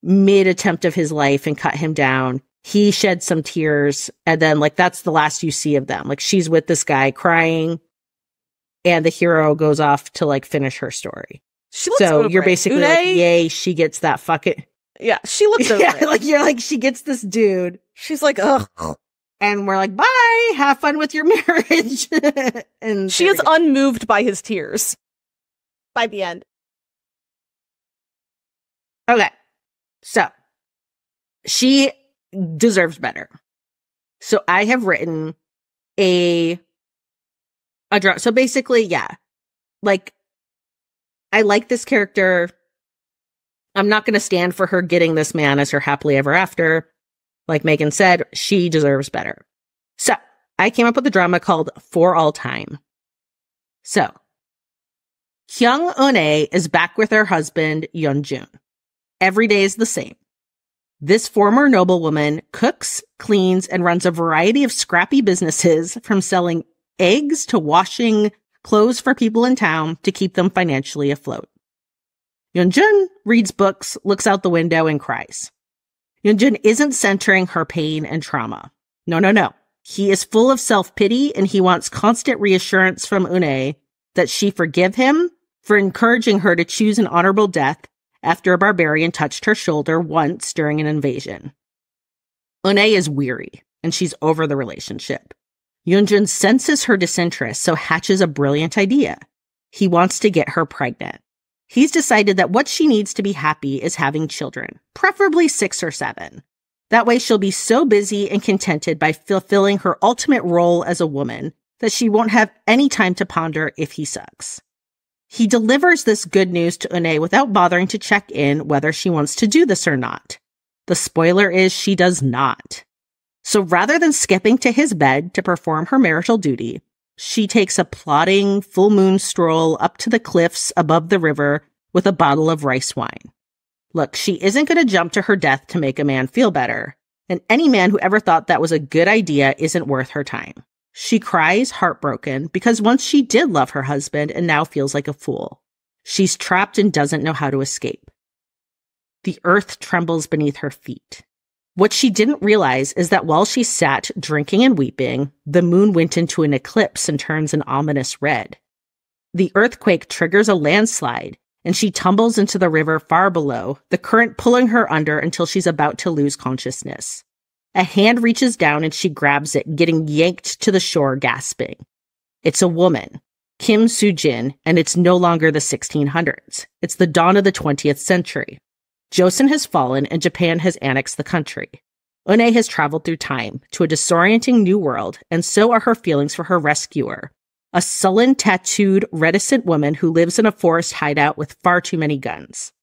mid attempt of his life and cut him down. He shed some tears and then like that's the last you see of them. Like she's with this guy crying and the hero goes off to like finish her story. She looks So you're basically like, yay, she gets that fucking Yeah, she looks over Yeah, it. like you're like she gets this dude She's like, ugh. and we're like, bye, have fun with your marriage. and She is unmoved by his tears. By the end. Okay. So she deserves better. So I have written a a draw. So basically, yeah. Like I like this character. I'm not going to stand for her getting this man as her happily ever after. Like Megan said, she deserves better. So I came up with a drama called For All Time. So Kyung Eun Ae is back with her husband, Yeonjun. Every day is the same. This former noblewoman cooks, cleans, and runs a variety of scrappy businesses from selling eggs to washing clothes for people in town to keep them financially afloat. Yeonjun reads books, looks out the window, and cries. Yeonjun isn't centering her pain and trauma. No, no, no. He is full of self-pity and he wants constant reassurance from Eun Ae that she forgive him for encouraging her to choose an honorable death after a barbarian touched her shoulder once during an invasion. Eun Ae is weary and she's over the relationship. Yeonjun senses her disinterest, so hatches a brilliant idea. He wants to get her pregnant. He's decided that what she needs to be happy is having children, preferably six or seven. That way she'll be so busy and contented by fulfilling her ultimate role as a woman that she won't have any time to ponder if he sucks. He delivers this good news to Eun Ae without bothering to check in whether she wants to do this or not. The spoiler is she does not. So rather than skipping to his bed to perform her marital duty, she takes a plodding full moon stroll up to the cliffs above the river with a bottle of rice wine. Look, she isn't going to jump to her death to make a man feel better, and any man who ever thought that was a good idea isn't worth her time. She cries heartbroken because once she did love her husband and now feels like a fool. She's trapped and doesn't know how to escape. The earth trembles beneath her feet. What she didn't realize is that while she sat drinking and weeping, the moon went into an eclipse and turns an ominous red. The earthquake triggers a landslide, and she tumbles into the river far below, the current pulling her under until she's about to lose consciousness. A hand reaches down and she grabs it, getting yanked to the shore, gasping. It's a woman, Kim Soo-jin, and it's no longer the 1600s. It's the dawn of the 20th century. Joseon has fallen and Japan has annexed the country. Eun Ae has traveled through time to a disorienting new world, and so are her feelings for her rescuer, a sullen, tattooed, reticent woman who lives in a forest hideout with far too many guns.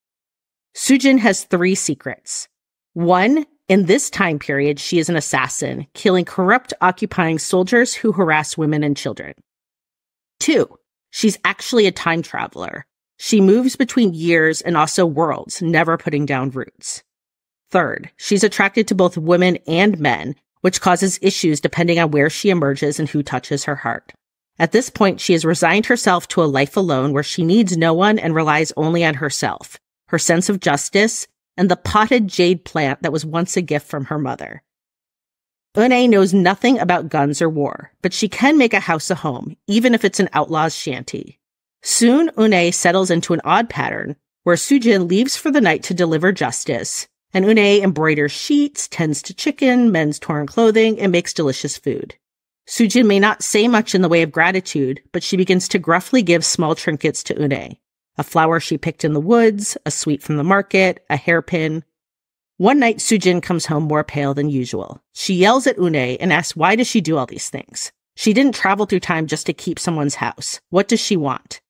Soo-jin has three secrets. One, in this time period, she is an assassin, killing corrupt, occupying soldiers who harass women and children. Two, she's actually a time traveler. She moves between years and also worlds, never putting down roots. Third, she's attracted to both women and men, which causes issues depending on where she emerges and who touches her heart. At this point, she has resigned herself to a life alone where she needs no one and relies only on herself, her sense of justice, and the potted jade plant that was once a gift from her mother. Eun Ae knows nothing about guns or war, but she can make a house a home, even if it's an outlaw's shanty. Soon, Eun Ae settles into an odd pattern where Soo-jin leaves for the night to deliver justice, and Eun Ae embroiders sheets, tends to chicken, mends torn clothing, and makes delicious food. Soo-jin may not say much in the way of gratitude, but she begins to gruffly give small trinkets to Eun Ae. A flower she picked in the woods, a sweet from the market, a hairpin. One night, Soo-jin comes home more pale than usual. She yells at Eun Ae and asks why does she do all these things? She didn't travel through time just to keep someone's house. What does she want?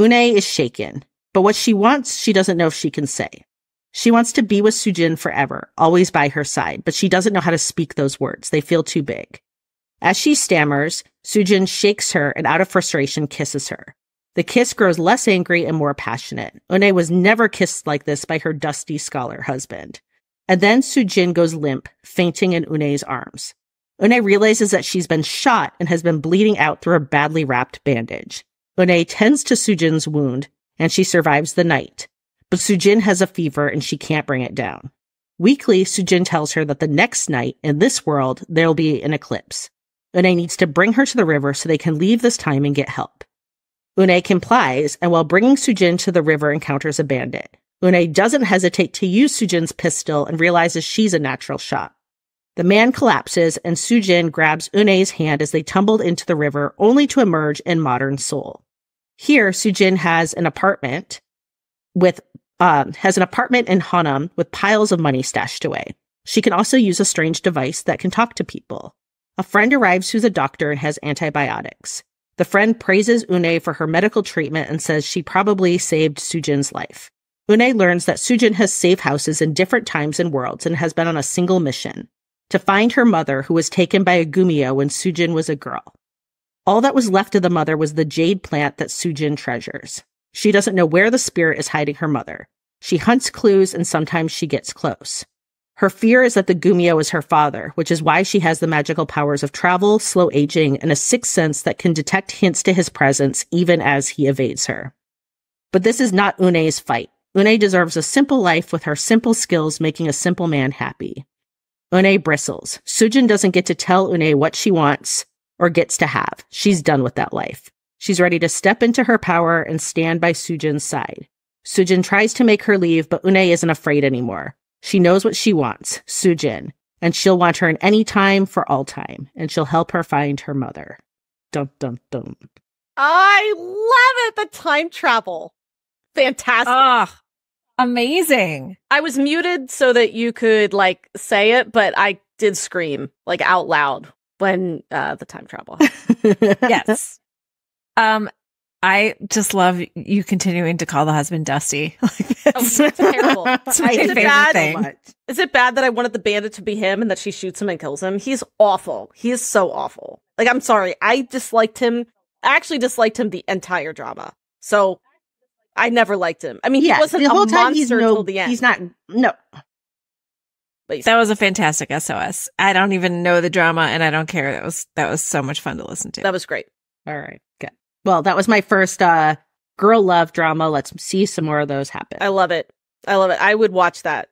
Eun Ae is shaken, but what she wants, she doesn't know if she can say. She wants to be with Soo-jin forever, always by her side, but she doesn't know how to speak those words. They feel too big. As she stammers, Soo-jin shakes her and out of frustration kisses her. The kiss grows less angry and more passionate. Eun Ae was never kissed like this by her dusty scholar husband. And then Soo-jin goes limp, fainting in Eun Ae's arms. Eun Ae realizes that she's been shot and has been bleeding out through a badly wrapped bandage. Eun Ae tends to Soo-jin's wound, and she survives the night. But Soo-jin has a fever and she can't bring it down. Weekly, Soo-jin tells her that the next night, in this world, there'll be an eclipse. Eun Ae needs to bring her to the river so they can leave this time and get help. Eun Ae complies, and while bringing Soo-jin to the river, encounters a bandit. Eun Ae doesn't hesitate to use Soo-jin's pistol and realizes she's a natural shot. The man collapses, and Soo-jin grabs Eun Ae's hand as they tumbled into the river, only to emerge in modern Seoul. Here, Soo-jin has an apartment with uh, has an apartment in Hanam with piles of money stashed away. She can also use a strange device that can talk to people. A friend arrives who's a doctor and has antibiotics. The friend praises Eun Ae for her medical treatment and says she probably saved Soo-jin's life. Eun Ae learns that Soo-jin has safe houses in different times and worlds and has been on a single mission to find her mother who was taken by a gumiho when Soo-jin was a girl. All that was left of the mother was the jade plant that Soo-jin treasures. She doesn't know where the spirit is hiding her mother. She hunts clues and sometimes she gets close. Her fear is that the Gumiho is her father, which is why she has the magical powers of travel, slow aging, and a sixth sense that can detect hints to his presence even as he evades her. But this is not Eun Ae's fight. Eun Ae deserves a simple life with her simple skills making a simple man happy. Eun Ae bristles. Soo-jin doesn't get to tell Eun Ae what she wants or gets to have. She's done with that life. She's ready to step into her power and stand by Soo-jin's side. Soo-jin tries to make her leave, but Eun Ae isn't afraid anymore. She knows what she wants, Soo-jin, and she'll want her in any time for all time, and she'll help her find her mother. Dum dum dum. I love it. The time travel. Fantastic. Ah, amazing. I was muted so that you could like say it, but I did scream like out loud when uh the time travel. Yes. Um, I just love you continuing to call the husband Dusty. Like Oh, that's, it's terrible. It's my Is it favorite bad? thing. Is it bad that I wanted the bandit to be him and that she shoots him and kills him? He's awful. He is so awful. Like, I'm sorry. I disliked him. I actually disliked him the entire drama. So I never liked him. I mean, he yeah, wasn't the whole a time monster he's no, the end. he's not. No, but That was a fantastic SOS. I don't even know the drama and I don't care. That was that was so much fun to listen to. that was great. all right, good. Well, that was my first uh girl love drama. Let's see some more of those happen. I love it. I love it. I would watch that.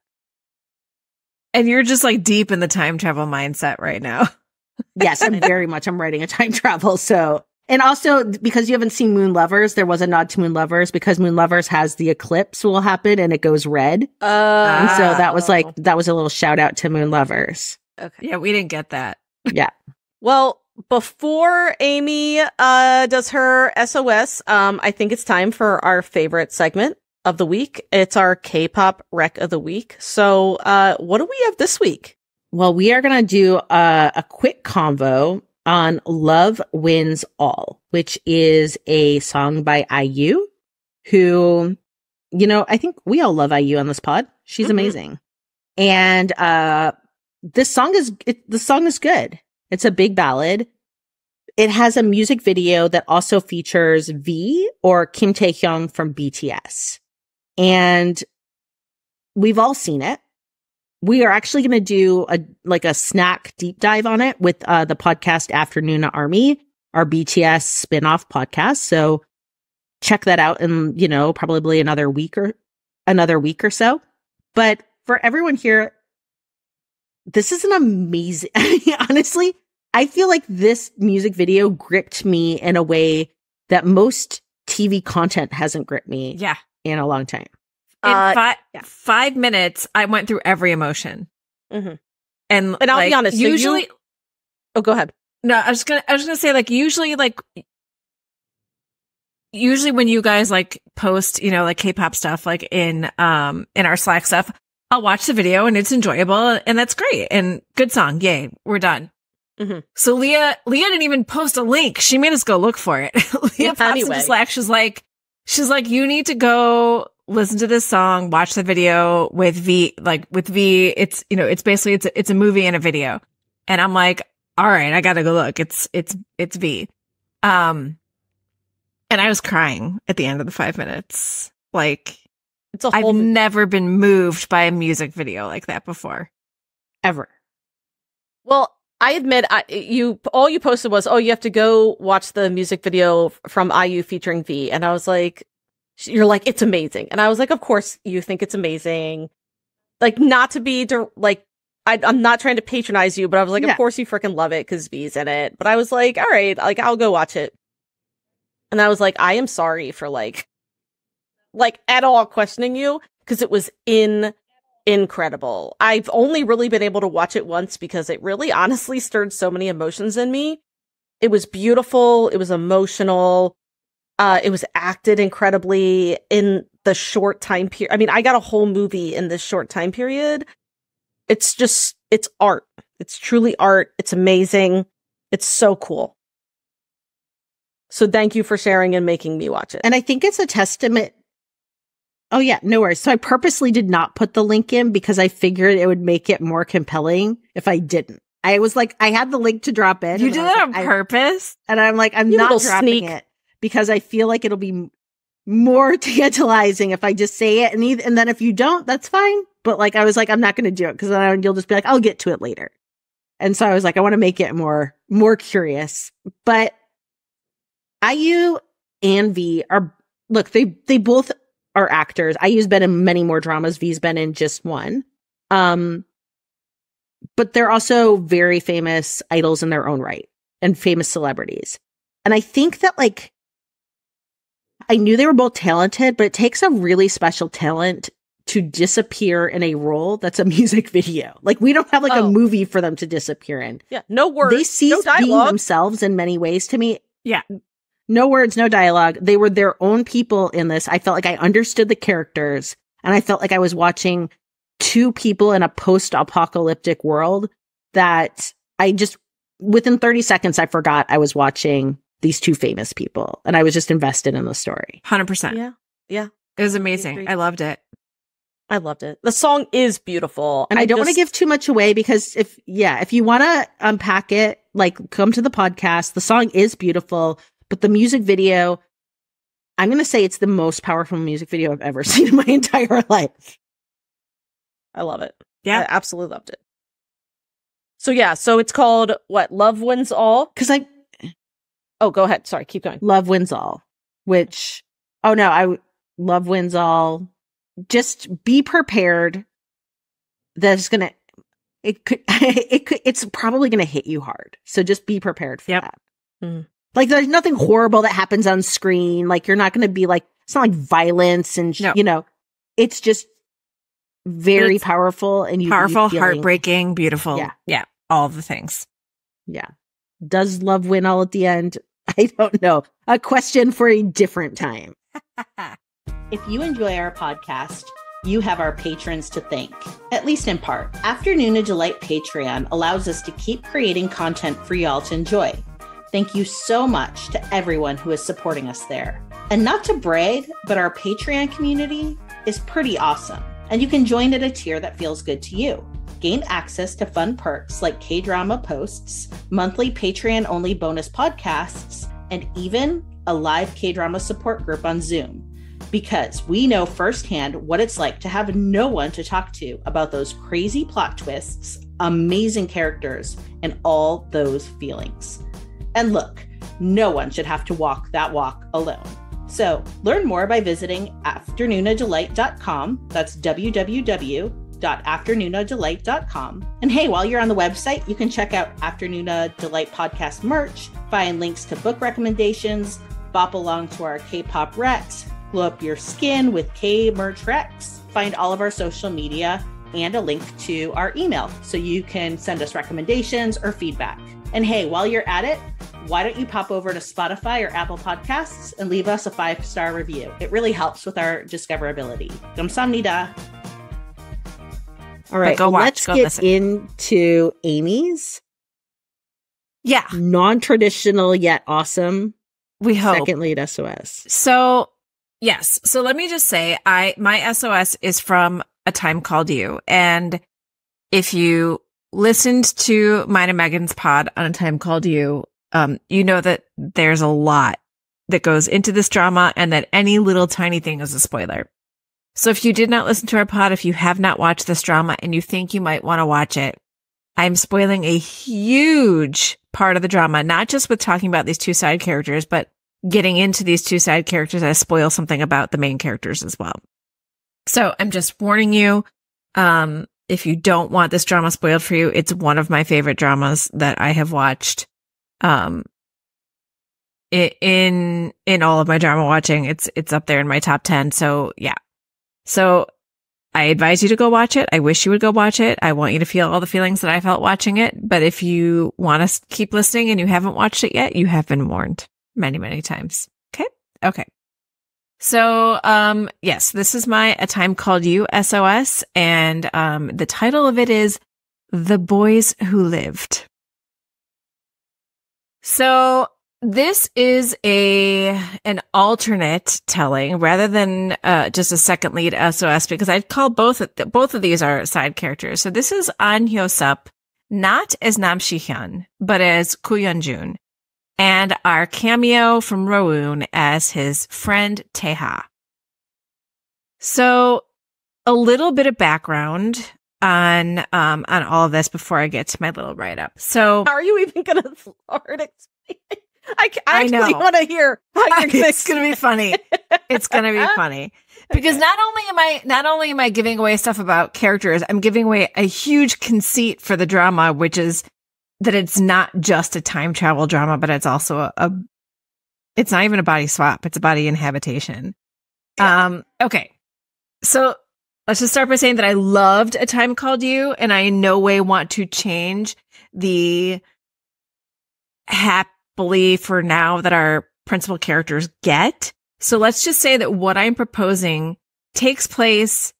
and you're just like deep in the time travel mindset right now. yes, I'm very much. I'm writing a time travel, so And also because you haven't seen Moon Lovers, there was a nod to Moon Lovers because Moon Lovers has the eclipse will happen and it goes red. Uh, And so that was like Oh. that was a little shout out to Moon Lovers. okay. Yeah, we didn't get that. Yeah. Well, before Amy uh, does her SOS, um, I think it's time for our favorite segment of the week. It's our K-pop rec of the week. So, uh, what do we have this week? Well, we are going to do a, a quick convo on Love Wins All, which is a song by IU, who, you know, I think we all love IU on this pod. She's Mhm. amazing. And, uh, this song is, it, the song is good. It's a big ballad. It has a music video that also features V or Kim Tae Hyung from BTS. And we've all seen it we are actually going to do a like a snack deep dive on it with uh, the podcast Afternoona Army, our BTS spin-off podcast. So check that out in, you know, probably another week or another week or so. But for everyone here, this is an amazing honestly, I feel like this music video gripped me in a way that most TV content hasn't gripped me Yeah. in a long time. In Uh, fi- yeah. five minutes, I went through every emotion. Mhm. And And I'll be like, honest, so you- Usually, Oh, go ahead. no, I was gonna, I was gonna say like usually like, usually when you guys like post, you know, like K-pop stuff, like in um in our Slack stuff, I'll watch the video and it's enjoyable and that's great and good song, yay, we're done. Mhm. So Lia, Lia didn't even post a link. She made us go look for it. Lia Yeah, pops anyway. into Slack. She's like, she's like, you need to go listen to this song, watch the video with V, like with V. It's, you know, it's basically, it's, a, it's a movie and a video. And I'm like, all right, I gotta go look. It's, it's, it's V. Um, and I was crying at the end of the five minutes. Like It's a I've whole. never been moved by a music video like that before. Ever. well, I admit, I you all you posted was, oh, you have to go watch the music video from IU featuring V, and I was like, you're like, it's amazing, and I was like, of course you think it's amazing, like not to be like. I, I'm not trying to patronize you, but I was like, of course you freaking love it because V's in it. But I was like, all right, like I'll go watch it. And I was like, I am sorry for like, like at all questioning you because it was in incredible. I've only really been able to watch it once because it really honestly stirred so many emotions in me. It was beautiful. It was emotional. Uh, it was acted incredibly in the short time period. I mean, I got a whole movie in this short time period. It's just, it's art. It's truly art. It's amazing. It's so cool. So thank you for sharing and making me watch it. And I think it's a testament. Oh yeah, no worries. So I purposely did not put the link in because I figured it would make it more compelling if I didn't. I was like, I had the link to drop in. You did that on like, I- purpose? and I'm like, I'm You not dropping sneak. it because I feel like it'll be more tantalizing if I just say it, and either, and then if you don't, that's fine. But like, I was like, I'm not going to do it because then you'll just be like, I'll get to it later. And so I was like, I want to make it more more curious. But IU and V are look they they both are actors. IU's been in many more dramas. V's been in just one. Um, but they're also very famous idols in their own right and famous celebrities. And I think that like I knew they were both talented, but it takes a really special talent to disappear in a role that's a music video. Like we don't have like Oh. a movie for them to disappear in. yeah, no words, they no ceased being themselves in many ways to me. Yeah. No words, no dialogue. They were their own people in this. I felt like I understood the characters and I felt like I was watching two people in a post apocalyptic world that I just, within 30 seconds, I forgot I was watching these two famous people and I was just invested in the story. 100%. Yeah, Yeah. It was amazing. agreed. I loved it. I loved it. The song is beautiful, And I, don't want to give too much away because if, yeah, if you want to unpack it, like come to the podcast. The song is beautiful, but the music video, I'm going to say it's the most powerful music video I've ever seen in my entire life. I love it. Yeah. I absolutely loved it. So yeah, so it's called what? Love wins all. Cause I Oh, go ahead. Sorry, keep going. love wins all, which, oh no, I love wins all. Just be prepared. That's going to, it could, it could, it's probably going to hit you hard. So just be prepared for Yep. that. Mm. Like there's nothing horrible that happens on screen. Like you're not going to be like, it's not like violence and, No. you know, it's just very It's powerful and you Powerful, feeling- heartbreaking, beautiful. Yeah. Yeah. All the things. Yeah. Does love win all at the end? I don't know. A question for a different time. If you enjoy our podcast, you have our patrons to thank, at least in part. Afternoona Delight Patreon allows us to keep creating content for y'all to enjoy. Thank you so much to everyone who is supporting us there. And not to brag, but our Patreon community is pretty awesome. And you can join at a tier that feels good to you. Gain access to fun perks like K drama posts, monthly Patreon only bonus podcasts, and even a live K drama support group on Zoom because we know firsthand what it's like to have no one to talk to about those crazy plot twists, amazing characters, and all those feelings. And look, no one should have to walk that walk alone. So learn more by visiting afternoonadelight.com. That's www.afternoonadelight.com. And hey, while you're on the website, you can check out Afternoona Delight podcast merch, find links to book recommendations, bop along to our K-pop Rex, glow up your skin with K Merch Rex, find all of our social media and a link to our email so you can send us recommendations or feedback. And hey, while you're at it, why don't you pop over to Spotify or Apple Podcasts and leave us a five star review? It really helps with our discoverability. Gamsamnida. All right, go watch, let's go get listen. into Amy's. Yeah, non-traditional yet awesome. We hope second lead SOS. So yes, so let me just say, I my SOS is from a time called you, and if you listened to mine and Megan's pod on A Time Called You, um, you know that there's a lot that goes into this drama and that any little tiny thing is a spoiler. So if you did not listen to our pod, if you have not watched this drama and you think you might want to watch it, I'm spoiling a huge part of the drama, not just with talking about these two side characters, but getting into these two side characters, I spoil something about the main characters as well. So I'm just warning you. Um, if you don't want this drama spoiled for you, it's one of my favorite dramas that I have watched. Um, in, in all of my drama watching, it's, it's up there in my top 10. So yeah. So I advise you to go watch it. I wish you would go watch it. I want you to feel all the feelings that I felt watching it. But if you want to keep listening and you haven't watched it yet, you have been warned many, many times. Okay. Okay. So, um, yes, this is my A Time Called You SOS. And, um, the title of it is The Boys Who Lived. So this is a, an alternate telling rather than, uh, just a second lead SOS because I'd call both, of both of these are side characters. So this is Ahn Hyo Seop, not as Nam Shi Hyun, but as Koo Yeon Jun and our cameo from Rowoon as his friend Taeha. So a little bit of background on um on all of this before I get to my little write up. So are you even going to start explaining? I, I I actually want to hear how you're it's gonna be funny. It's gonna be funny because not only am I not only am I giving away stuff about characters, I'm giving away a huge conceit for the drama, which is that it's not just a time travel drama, but it's also a, a it's not even a body swap; it's a body inhabitation. Um. Okay. So let's just start by saying that I loved A Time Called You, and I in no way want to change the happily for now that our principal characters get. So let's just say that what I'm proposing takes place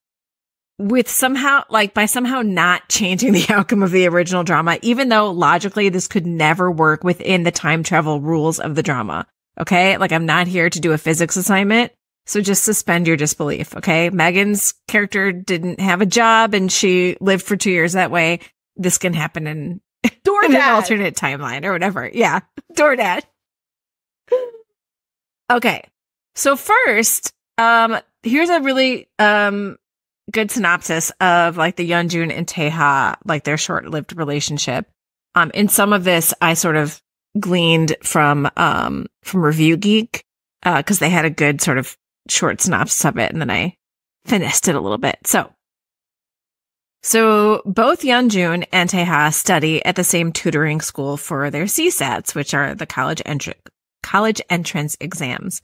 with somehow, like by somehow not changing the outcome of the original drama, even though logically this could never work within the time travel rules of the drama. Okay. Like I'm not here to do a physics assignment. So just suspend your disbelief. Okay. Megan's character didn't have a job and she lived for two years that way. This can happen in, in an alternate timeline or whatever. Yeah. DoorDash. Okay. So first, um, here's a really, um, good synopsis of like the Yeonjun and Taeha, like their short-lived relationship. Um, in some of this, I sort of gleaned from, um, from Review Geek, uh, cause they had a good sort of short synopsis of it and then I finessed it a little bit. So, so both Yeonjun and Taeha study at the same tutoring school for their CSATs, which are the college entry college entrance exams.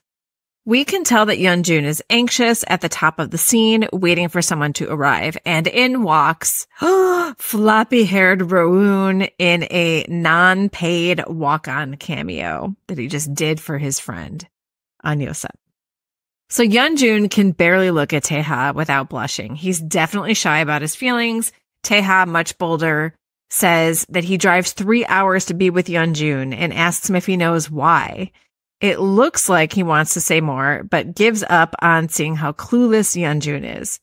We can tell that Yeonjun is anxious at the top of the scene, waiting for someone to arrive, and in walks floppy haired Rowoon in a non paid walk on cameo that he just did for his friend Ahn Hyo Seop. So Yeonjun can barely look at Taeha without blushing. He's definitely shy about his feelings. Taeha, much bolder, says that he drives three hours to be with Yeonjun and asks him if he knows why. It looks like he wants to say more, but gives up on seeing how clueless Yeonjun is.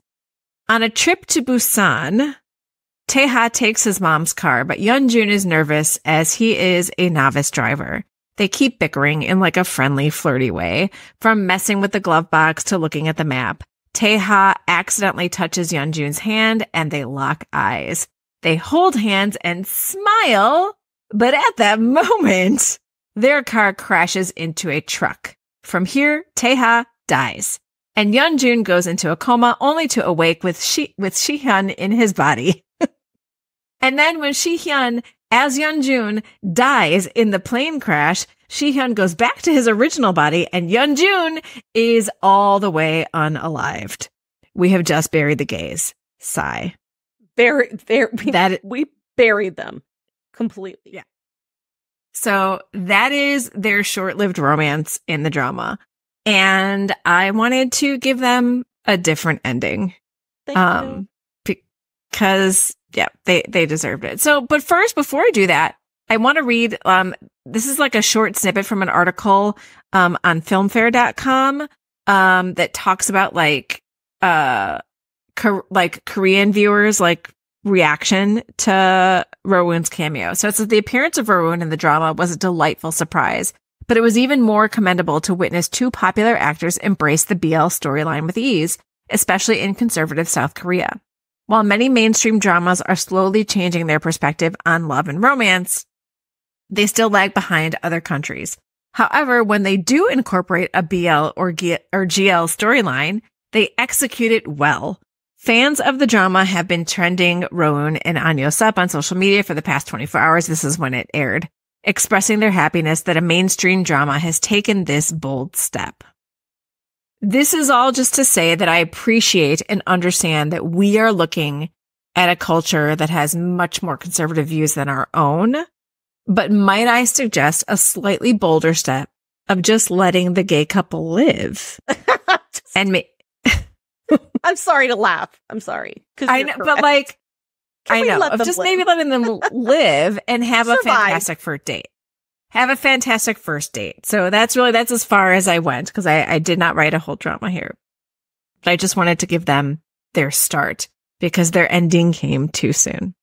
On a trip to Busan, Taeha takes his mom's car, but Yeonjun is nervous as he is a novice driver. They keep bickering in like a friendly, flirty way, from messing with the glove box to looking at the map. Taeha accidentally touches Yeonjun's hand and they lock eyes. They hold hands and smile, but at that moment, their car crashes into a truck. From here, Taeha dies. And Yeonjun goes into a coma only to awake with Shi- with Shihyun in his body. and then when Shihyun as Yeonjun dies in the plane crash, Shihyun goes back to his original body and Yeonjun is all the way unalived. We have just buried the gays. Sigh. Very, very. We, That we buried them completely. Yeah. So that is their short-lived romance in the drama. And I wanted to give them a different ending. Thank um because yeah, they they deserved it. So, but first before I do that, I want to read um this is like a short snippet from an article um on filmfare.com um that talks about like uh like Korean viewers like reaction to Rowoon's cameo. So it says the appearance of Rowoon in the drama was a delightful surprise, but it was even more commendable to witness two popular actors embrace the BL storyline with ease, especially in conservative South Korea. While many mainstream dramas are slowly changing their perspective on love and romance, they still lag behind other countries. However, when they do incorporate a BL or GL storyline, they execute it well. Fans of the drama have been trending Rowoon and Ahn Hyo Seop on social media for the past 24 hours. This is when it aired, expressing their happiness that a mainstream drama has taken this bold step. This is all just to say that I appreciate and understand that we are looking at a culture that has much more conservative views than our own. But might I suggest a slightly bolder step of just letting the gay couple live and ma- I'm sorry to laugh. I'm sorry. I know, correct. but like, Can I know, just live? maybe letting them live and have a fantastic first date. Have a fantastic first date. So that's really, that's as far as I went because I, I did not write a whole drama here. But I just wanted to give them their start because their ending came too soon.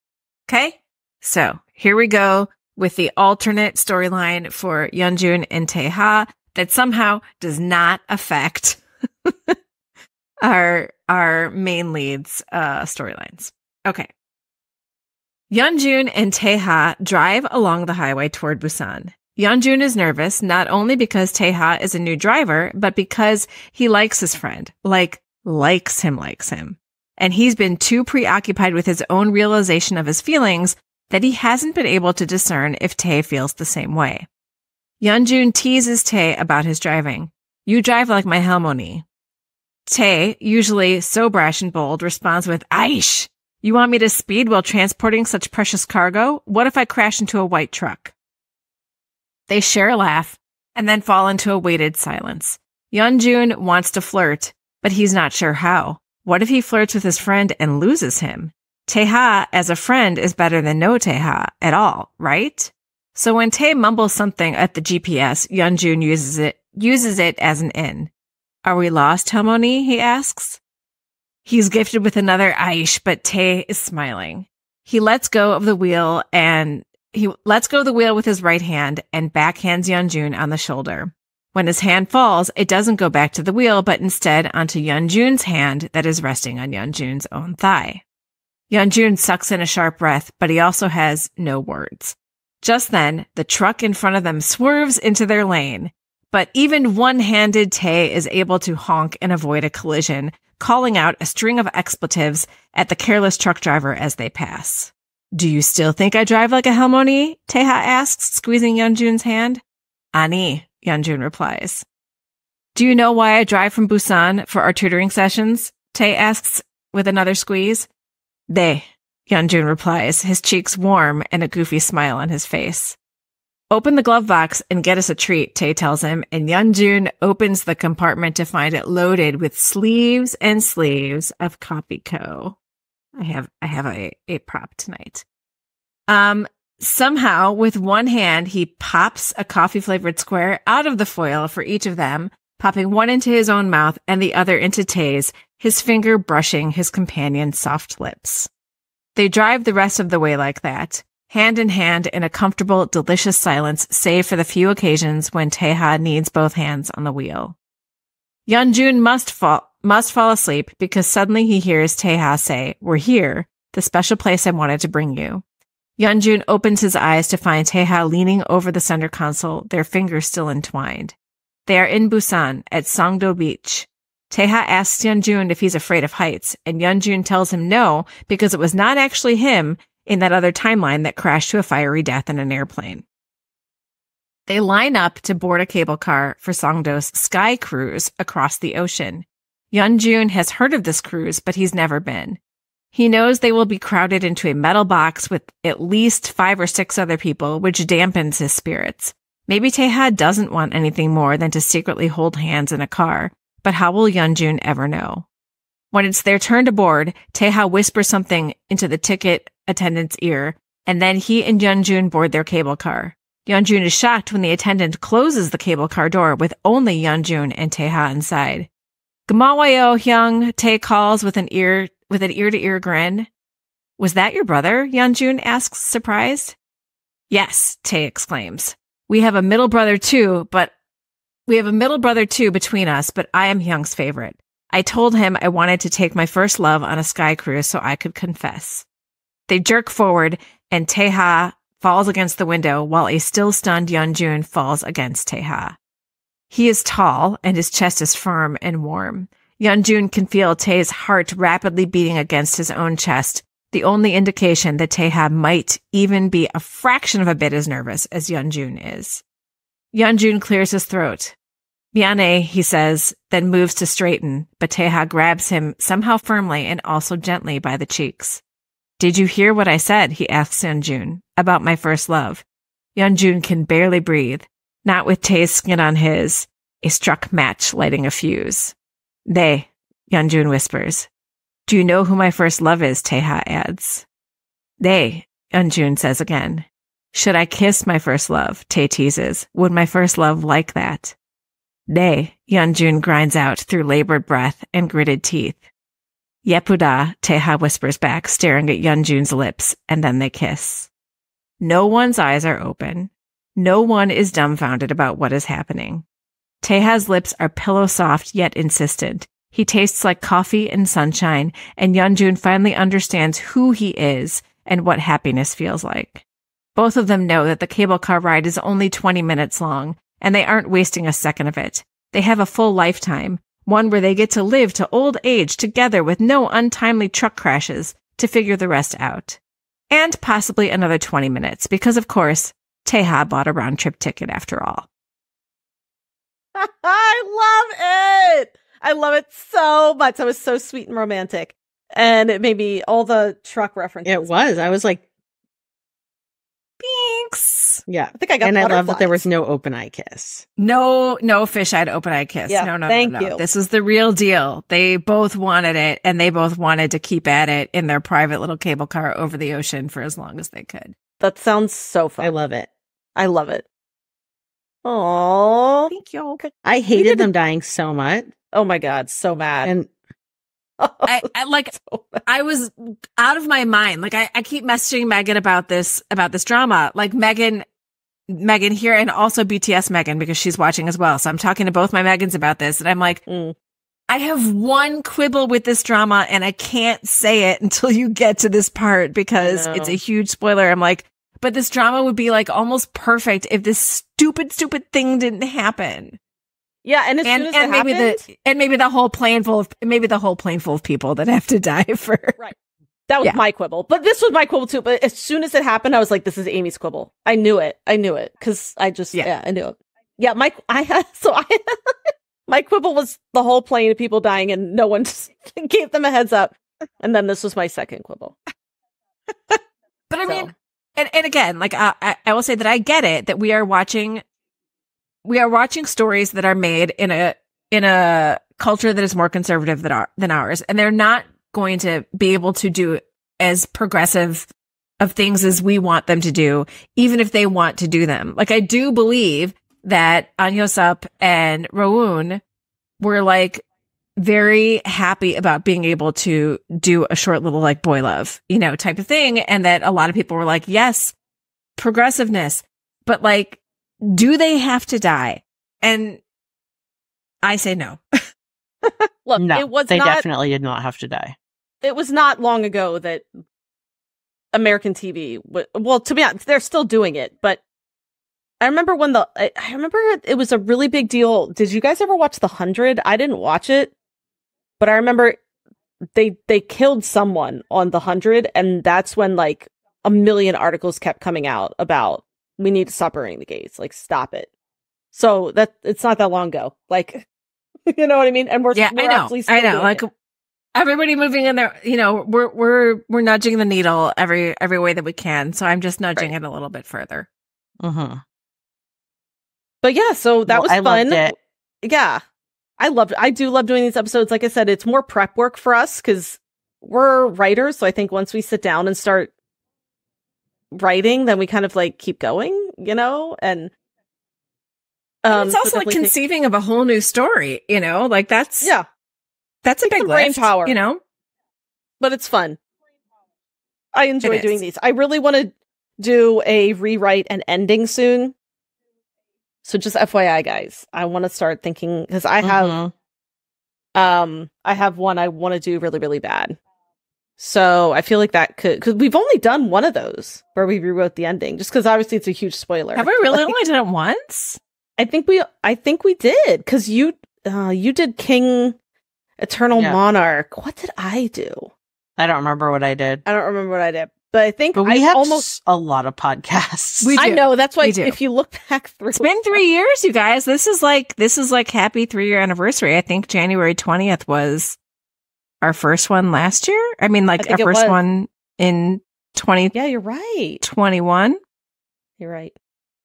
Okay. So here we go with the alternate storyline for Yeonjun and Taeha that somehow does not affect our our main leads uh storylines. Okay. Yeonjun and Taeha drive along the highway toward Busan. Yeonjun is nervous not only because Taeha is a new driver, but because he likes his friend, like likes him likes him. And he's been too preoccupied with his own realization of his feelings that he hasn't been able to discern if Tae feels the same way. Yeonjun teases Tae about his driving. You drive like my Halmoni. Tae, usually so brash and bold, responds with, Aish! You want me to speed while transporting such precious cargo? What if I crash into a white truck? They share a laugh and then fall into a weighted silence. Yeonjun wants to flirt, but he's not sure how. What if he flirts with his friend and loses him? Taeha as a friend is better than no Taeha at all, right? So when Tae mumbles something at the GPS, Yeonjun uses it uses it as an in. Are we lost, Halmoni? He asks. He's gifted with another Aish, but Tae is smiling. He lets go of the wheel and he lets go of the wheel with his right hand and backhands Yeonjun on the shoulder. When his hand falls, it doesn't go back to the wheel, but instead onto Yeonjun's hand that is resting on Yeonjun's own thigh. Yeonjun sucks in a sharp breath, but he also has no words. Just then, the truck in front of them swerves into their lane, but even one-handed Tae is able to honk and avoid a collision, calling out a string of expletives at the careless truck driver as they pass. Do you still think I drive like a Halmoni? Taeha asks, squeezing Yeonjun's hand. Ani, Yeonjun replies. Do you know why I drive from Busan for our tutoring sessions? Tae asks with another squeeze. They, Yeonjun replies, his cheeks warm and a goofy smile on his face. Open the glove box and get us a treat, Tae tells him, and Yeonjun opens the compartment to find it loaded with sleeves and sleeves of Kopiko. I have I have a, a prop tonight. Um somehow with one hand he pops a coffee flavored square out of the foil for each of them, popping one into his own mouth and the other into Tae's, his finger brushing his companion's soft lips. They drive the rest of the way like that, hand in hand in a comfortable, delicious silence, save for the few occasions when Taeha needs both hands on the wheel. Yeonjun must fall, must fall asleep because suddenly he hears Taeha say, we're here, the special place I wanted to bring you. Yeonjun opens his eyes to find Taeha leaning over the center console, their fingers still entwined. They are in Busan at Songdo Beach. Taeha asks Yeonjun if he's afraid of heights, and Yeonjun tells him no because it was not actually him in that other timeline that crashed to a fiery death in an airplane. They line up to board a cable car for Songdo's sky cruise across the ocean. Yeonjun has heard of this cruise, but he's never been. He knows they will be crowded into a metal box with at least five or six other people, which dampens his spirits. Maybe Taeha doesn't want anything more than to secretly hold hands in a car, but how will Yeonjun ever know? When it's their turn to board, Taeha whispers something into the ticket attendant's ear, and then he and Yeonjun board their cable car. Yeonjun is shocked when the attendant closes the cable car door with only Yeonjun and Taeha inside. Gamawayo Hyung, Tae calls with an ear with an ear to ear grin. Was that your brother? Yeonjun asks, surprised. Yes, Tae exclaims. We have a middle brother too, but we have a middle brother too between us, but I am Hyung's favorite. I told him I wanted to take my first love on a sky cruise so I could confess. They jerk forward and Taeha falls against the window while a still stunned Yeonjun falls against Taeha. He is tall and his chest is firm and warm. Yeonjun can feel Tae's heart rapidly beating against his own chest, the only indication that Taeha might even be a fraction of a bit as nervous as Yeonjun is. Yeonjun clears his throat. Miane, he says, then moves to straighten, but Taeha grabs him somehow firmly and also gently by the cheeks. Did you hear what I said? He asks Yeonjun about my first love. Yeonjun can barely breathe, not with Tae's skin on his, a struck match lighting a fuse. They, Yeonjun whispers. Do you know who my first love is? Taeha adds. They, Yeonjun says again. Should I kiss my first love? Tae teases. Would my first love like that? They, Yeonjun grinds out through labored breath and gritted teeth. Yepuda, Taeha whispers back, staring at Yeonjun's lips, and then they kiss. No one's eyes are open. No one is dumbfounded about what is happening. Taeha's lips are pillow soft yet insistent. He tastes like coffee and sunshine, and Yeonjun finally understands who he is and what happiness feels like. Both of them know that the cable car ride is only 20 minutes long, and they aren't wasting a second of it. They have a full lifetime, one where they get to live to old age together with no untimely truck crashes to figure the rest out. And possibly another 20 minutes, because of course, Taeha bought a round trip ticket after all. I love it. I love it so much. That was so sweet and romantic. And it made me all the truck references. It was. I was like, Thanks. Yeah. I think I got And I love that there was no open eye kiss. No, no fish eyed open eye kiss. Yeah, no, no, thank no, no. you. This was the real deal. They both wanted it and they both wanted to keep at it in their private little cable car over the ocean for as long as they could. That sounds so fun. I love it. I love it. Oh, Thank you. I hated them dying so much. oh my god, so mad. And I, I like So. I was out of my mind. Like I, I keep messaging Megan about this about this drama. Like Megan Megan here and also BTS Megan because she's watching as well. So I'm talking to both my Megans about this and I'm like, Mm. I have one quibble with this drama and I can't say it until you get to this part because it's a huge spoiler. I'm like, but this drama would be like almost perfect if this stupid, stupid thing didn't happen. Yeah, and as and soon as and maybe happened, the and maybe the whole plane full of maybe the whole plane full of people that have to die for right. that was yeah. my quibble. But this was my quibble too. But as soon as it happened, I was like, "This is Amy's quibble." I knew it. I knew it because I just Yeah. yeah. I knew it. Yeah, my I had so I my quibble was the whole plane of people dying and no one just gave them a heads up. And then this was my second quibble. But I So- mean, and, and again, like I, I will say that I get it that we are watching, we are watching stories that are made in a in a culture that is more conservative than our, than ours, and they're not going to be able to do as progressive of things as we want them to do, even if they want to do them. Like I do believe that Ahn Hyo Seop and Rowoon were like very happy about being able to do a short little like boy love, you know, type of thing. And that a lot of people were like, yes, progressiveness, but like, do they have to die? And I say no. Look, no, it was they not definitely did not have to die. it was not long ago that American TV w- well to be honest, they're still doing it, but I remember when the I, I remember it was a really big deal. Did you guys ever watch The 100? I didn't watch it, but I remember they they killed someone on The 100 and that's when like a million articles kept coming out about we need to stop burning the gates, like stop it. So that it's not that long ago. Like you know what I mean? And we're yeah, we're I know. actually still I know. Like it. everybody moving in there, you know, we're, we're, we're nudging the needle every, every way that we can. So I'm just nudging Right. it a little bit further. Mm-hmm. But yeah, so that Well, was I fun. loved it. Yeah. I loved I do love doing these episodes. Like I said, it's more prep work for us because we're writers. So I think once we sit down and start writing, then we kind of like keep going, you know? And um it's so also like definitely take- conceiving of a whole new story, you know, like that's, Yeah, that's a big brain power. you know? but it's fun. I enjoy It doing is. these. I really want to do a rewrite and ending soon. So just FYI guys, I want to start thinking because I have Mhm. Um, I have one I want to do really, really bad. So I feel like that could because we've only done one of those where we rewrote the ending, just because obviously it's a huge spoiler. Have we really Like, only done it once? I think we, I think we did because you, uh, you did King Eternal Yeah. Monarch. What did I do? I don't remember what I did, I don't remember what I did, but I think but we I have almost. a lot of podcasts. We I know that's why We do. if you look back through, It's been three years, you guys. This is like, this is like happy three year anniversary. I think January 20th was our first one last year. I mean, like I our first was. one in 20. yeah, you're right. 21. You're right.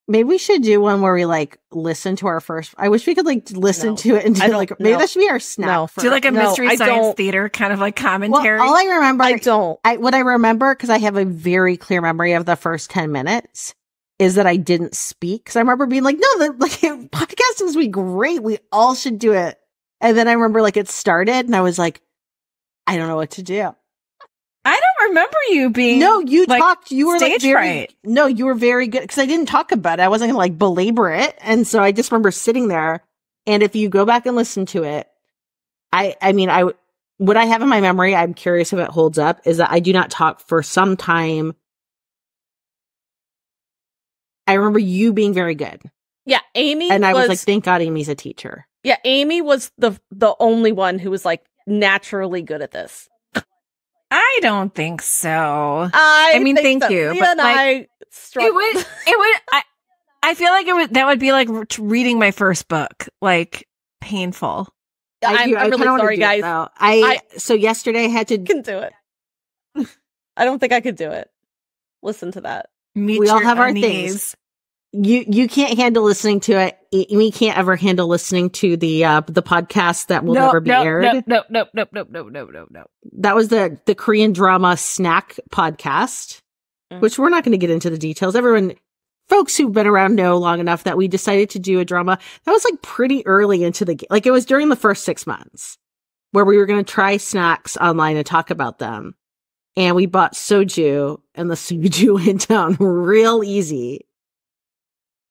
Maybe we should do one where we like listen to our first. I wish we could like listen No. to it and do like maybe no. that should be our snack. No. for- Do like a No, mystery I science don't- theater kind of like commentary. well, commentary. all I remember, I don't. I what I remember because I have a very clear memory of the first ten minutes is that I didn't speak because I remember being like, no, the like podcasting is be great. We all should do it. And then I remember like it started and I was like, I don't know what to do. I don't remember you being. No, you like, talked. You were like very. fright. No, you were very good because I didn't talk about it. I wasn't gonna like belabor it, and so I just remember sitting there. And if you go back and listen to it, I, I mean, I what I have in my memory. I'm curious if it holds up. Is that I do not talk for some time. I remember you being very good, Yeah, Amy and I was, was like, "Thank God, Amy's a teacher." Yeah, Amy was the the only one who was like naturally good at this. I don't think so. I, I mean, thank so. you, Lia but, like, I It would, it would, I, I feel like it would, that would be like reading my first book, like painful. I'm, do- I'm really sorry, do it, guys. I, so yesterday I had to. can do it. I don't think I could do it. Listen to that. Meet We all have our unease. things. You you can't handle listening to it. We can't ever handle listening to the uh the podcast that will no, never be no, aired. No, no, no, no, no, no, no, no, no. That was the the Korean drama snack podcast, Mm. which we're not going to get into the details. Everyone, folks who've been around know long enough that we decided to do a drama that was like pretty early into the like it was during the first six months where we were going to try snacks online and talk about them. And we bought soju, and the soju went down real easy.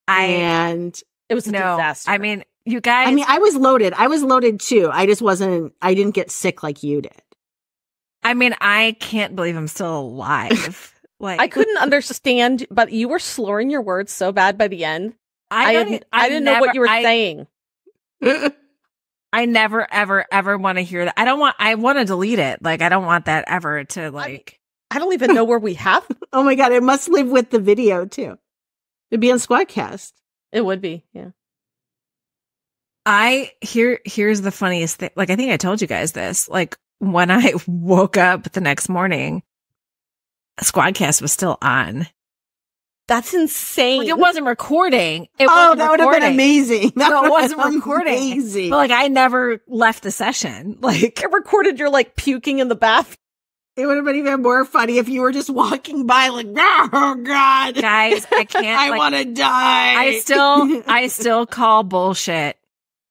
I and It was a no. disaster. I mean, you guys. I mean, I was loaded. I was loaded too. I just wasn't. I didn't get sick like you did. I mean, I can't believe I'm still alive. Like I couldn't understand, but you were slurring your words so bad by the end. I I, don't, didn't, I, didn't know what you were I, saying. I never, ever, ever want to hear that. I don't want. I want to delete it. Like I don't want that ever to like. I don't even know where we have. oh my god! It must live with the video too. It'd be on Squadcast. It would be, yeah. I here here's the funniest thing. Like I think I told you guys this. Like when I woke up the next morning, Squadcast was still on. That's insane. Like it wasn't recording. It oh, wasn't that would have been amazing. That No, it wasn't have recording. Amazing. But like I never left the session. Like it recorded your like puking in the bath. It would have been even more funny if you were just walking by, like, oh god, guys, I can't. I like, want to die. I still, I still call bullshit.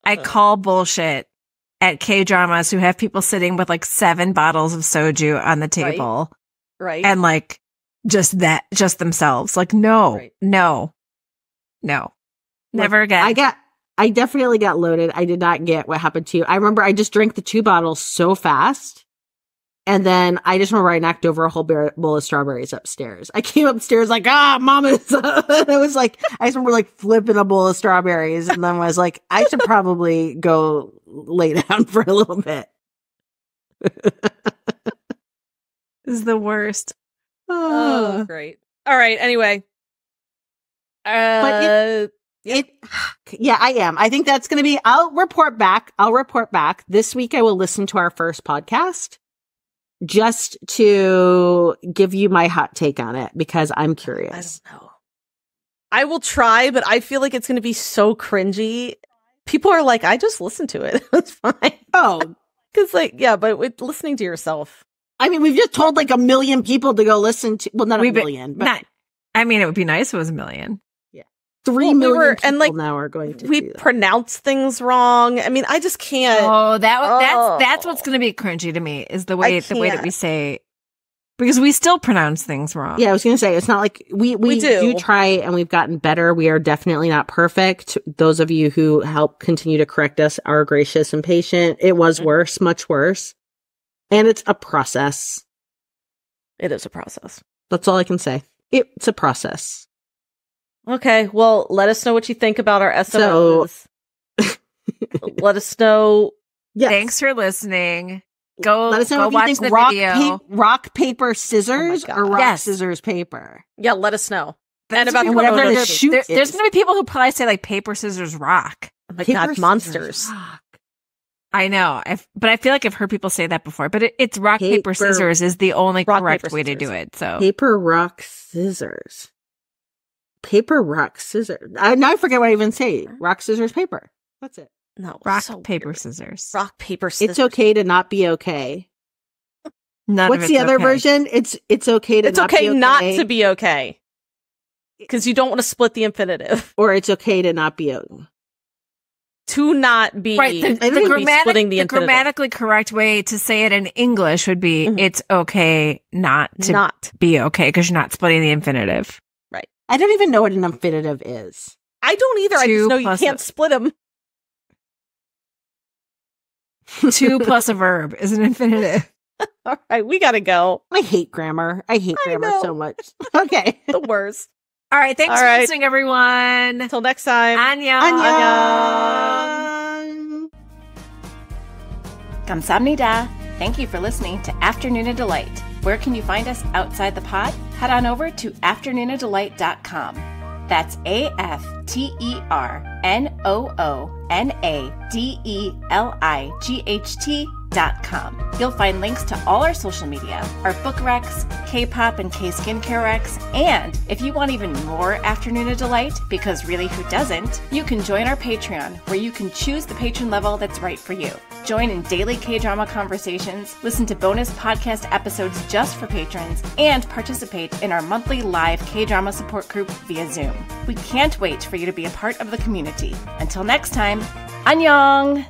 I call bullshit at K dramas who have people sitting with like seven bottles of soju on the table Right. and like just that, just themselves. Like, no, Right. no, no, never again. I got. I definitely got loaded. I did not get what happened to you. I remember I just drank the two bottles so fast. And then I just remember I knocked over a whole bowl of strawberries upstairs. I came upstairs like, ah, mama's. it was like, I just remember like flipping a bowl of strawberries. And then I was like, I should probably go lay down for a little bit. This is the worst. oh, Oh, great. All right. Anyway. Uh, But it, yeah, I am. I think that's going to be, I'll report back. I'll report back. This week I will listen to our first podcast just to give you my hot take on it because I'm I curious. don't know. I will try, but I feel like it's going to be so cringy. People are like, I just listened to it. It's fine. Oh, Because, like, yeah, but with listening to yourself. I mean, we've just told like a million people to go listen to, well, not a We've been- million, but Not, I mean, it would be nice if it was a million. Three Well, we were- people and, like, now are going to We do that. pronounce things wrong. I mean, I just can't. Oh, that Oh. that's that's what's going to be cringy to me is the way the way that we say because we still pronounce things wrong. Yeah, I was going to say it's not like we we, We do. do. try and we've gotten better. We are definitely not perfect. Those of you who help continue to correct us are gracious and patient. It was Mhm. worse, much worse, and it's a process. It is a process. That's all I can say. It's a process. Okay. Well, let us know what you think about our So- let us know. Yes. Thanks for listening. Go Let us know go if watch you the think rock, video. pa- rock, paper, scissors, oh God. or rock, Yes. scissors, paper. Yeah, let us know. There's and about gonna whatever the shoot there- there's going to be people who probably say like paper scissors rock. Oh my Paper, God, scissors, monsters. rock. I know, I've, but I feel like I've heard people say that before. But it, it's rock paper, Paper- scissors is the only Rock, correct paper, way to do it. So Paper, rock, scissors. Paper, rock, scissors. I, now I forget what I even say. Rock, scissors, paper. That's it. No, rock so paper weird. scissors. Rock paper scissors. It's okay to not be okay. None What's it's the other okay. version? It's it's okay to It's not okay, be okay, not to be okay. Because you don't want to split the infinitive. or it's okay to not be okay. To not be Right. The, I don't the, even be grammatic, splitting the the infinitive. grammatically correct way to say it in English would be Mhm. it's okay not to not. be okay because you're not splitting the infinitive. I don't even know what an infinitive is. I don't either. I just know you can't a- split them. Two plus a verb is an infinitive. All right, we gotta go. I hate grammar. I hate I grammar know. so much. Okay. The worst. All right. Thanks All for right. listening, everyone. Until next time. Annyeong. Annyeong. Kamsamnida. Thank you for listening to Afternoona Delight. Where can you find us outside the pod? Head on over to afternoonadelight.com. That's A F T E R N O O N A D E L I G H T You'll find links to all our social media, our book recs, K-pop and K-skincare recs, and if you want even more Afternoona Delight, because really who doesn't, you can join our Patreon, where you can choose the patron level that's right for you. Join in daily K-drama conversations, listen to bonus podcast episodes just for patrons, and participate in our monthly live K-drama support group via Zoom. We can't wait for you to be a part of the community. Until next time, annyeong!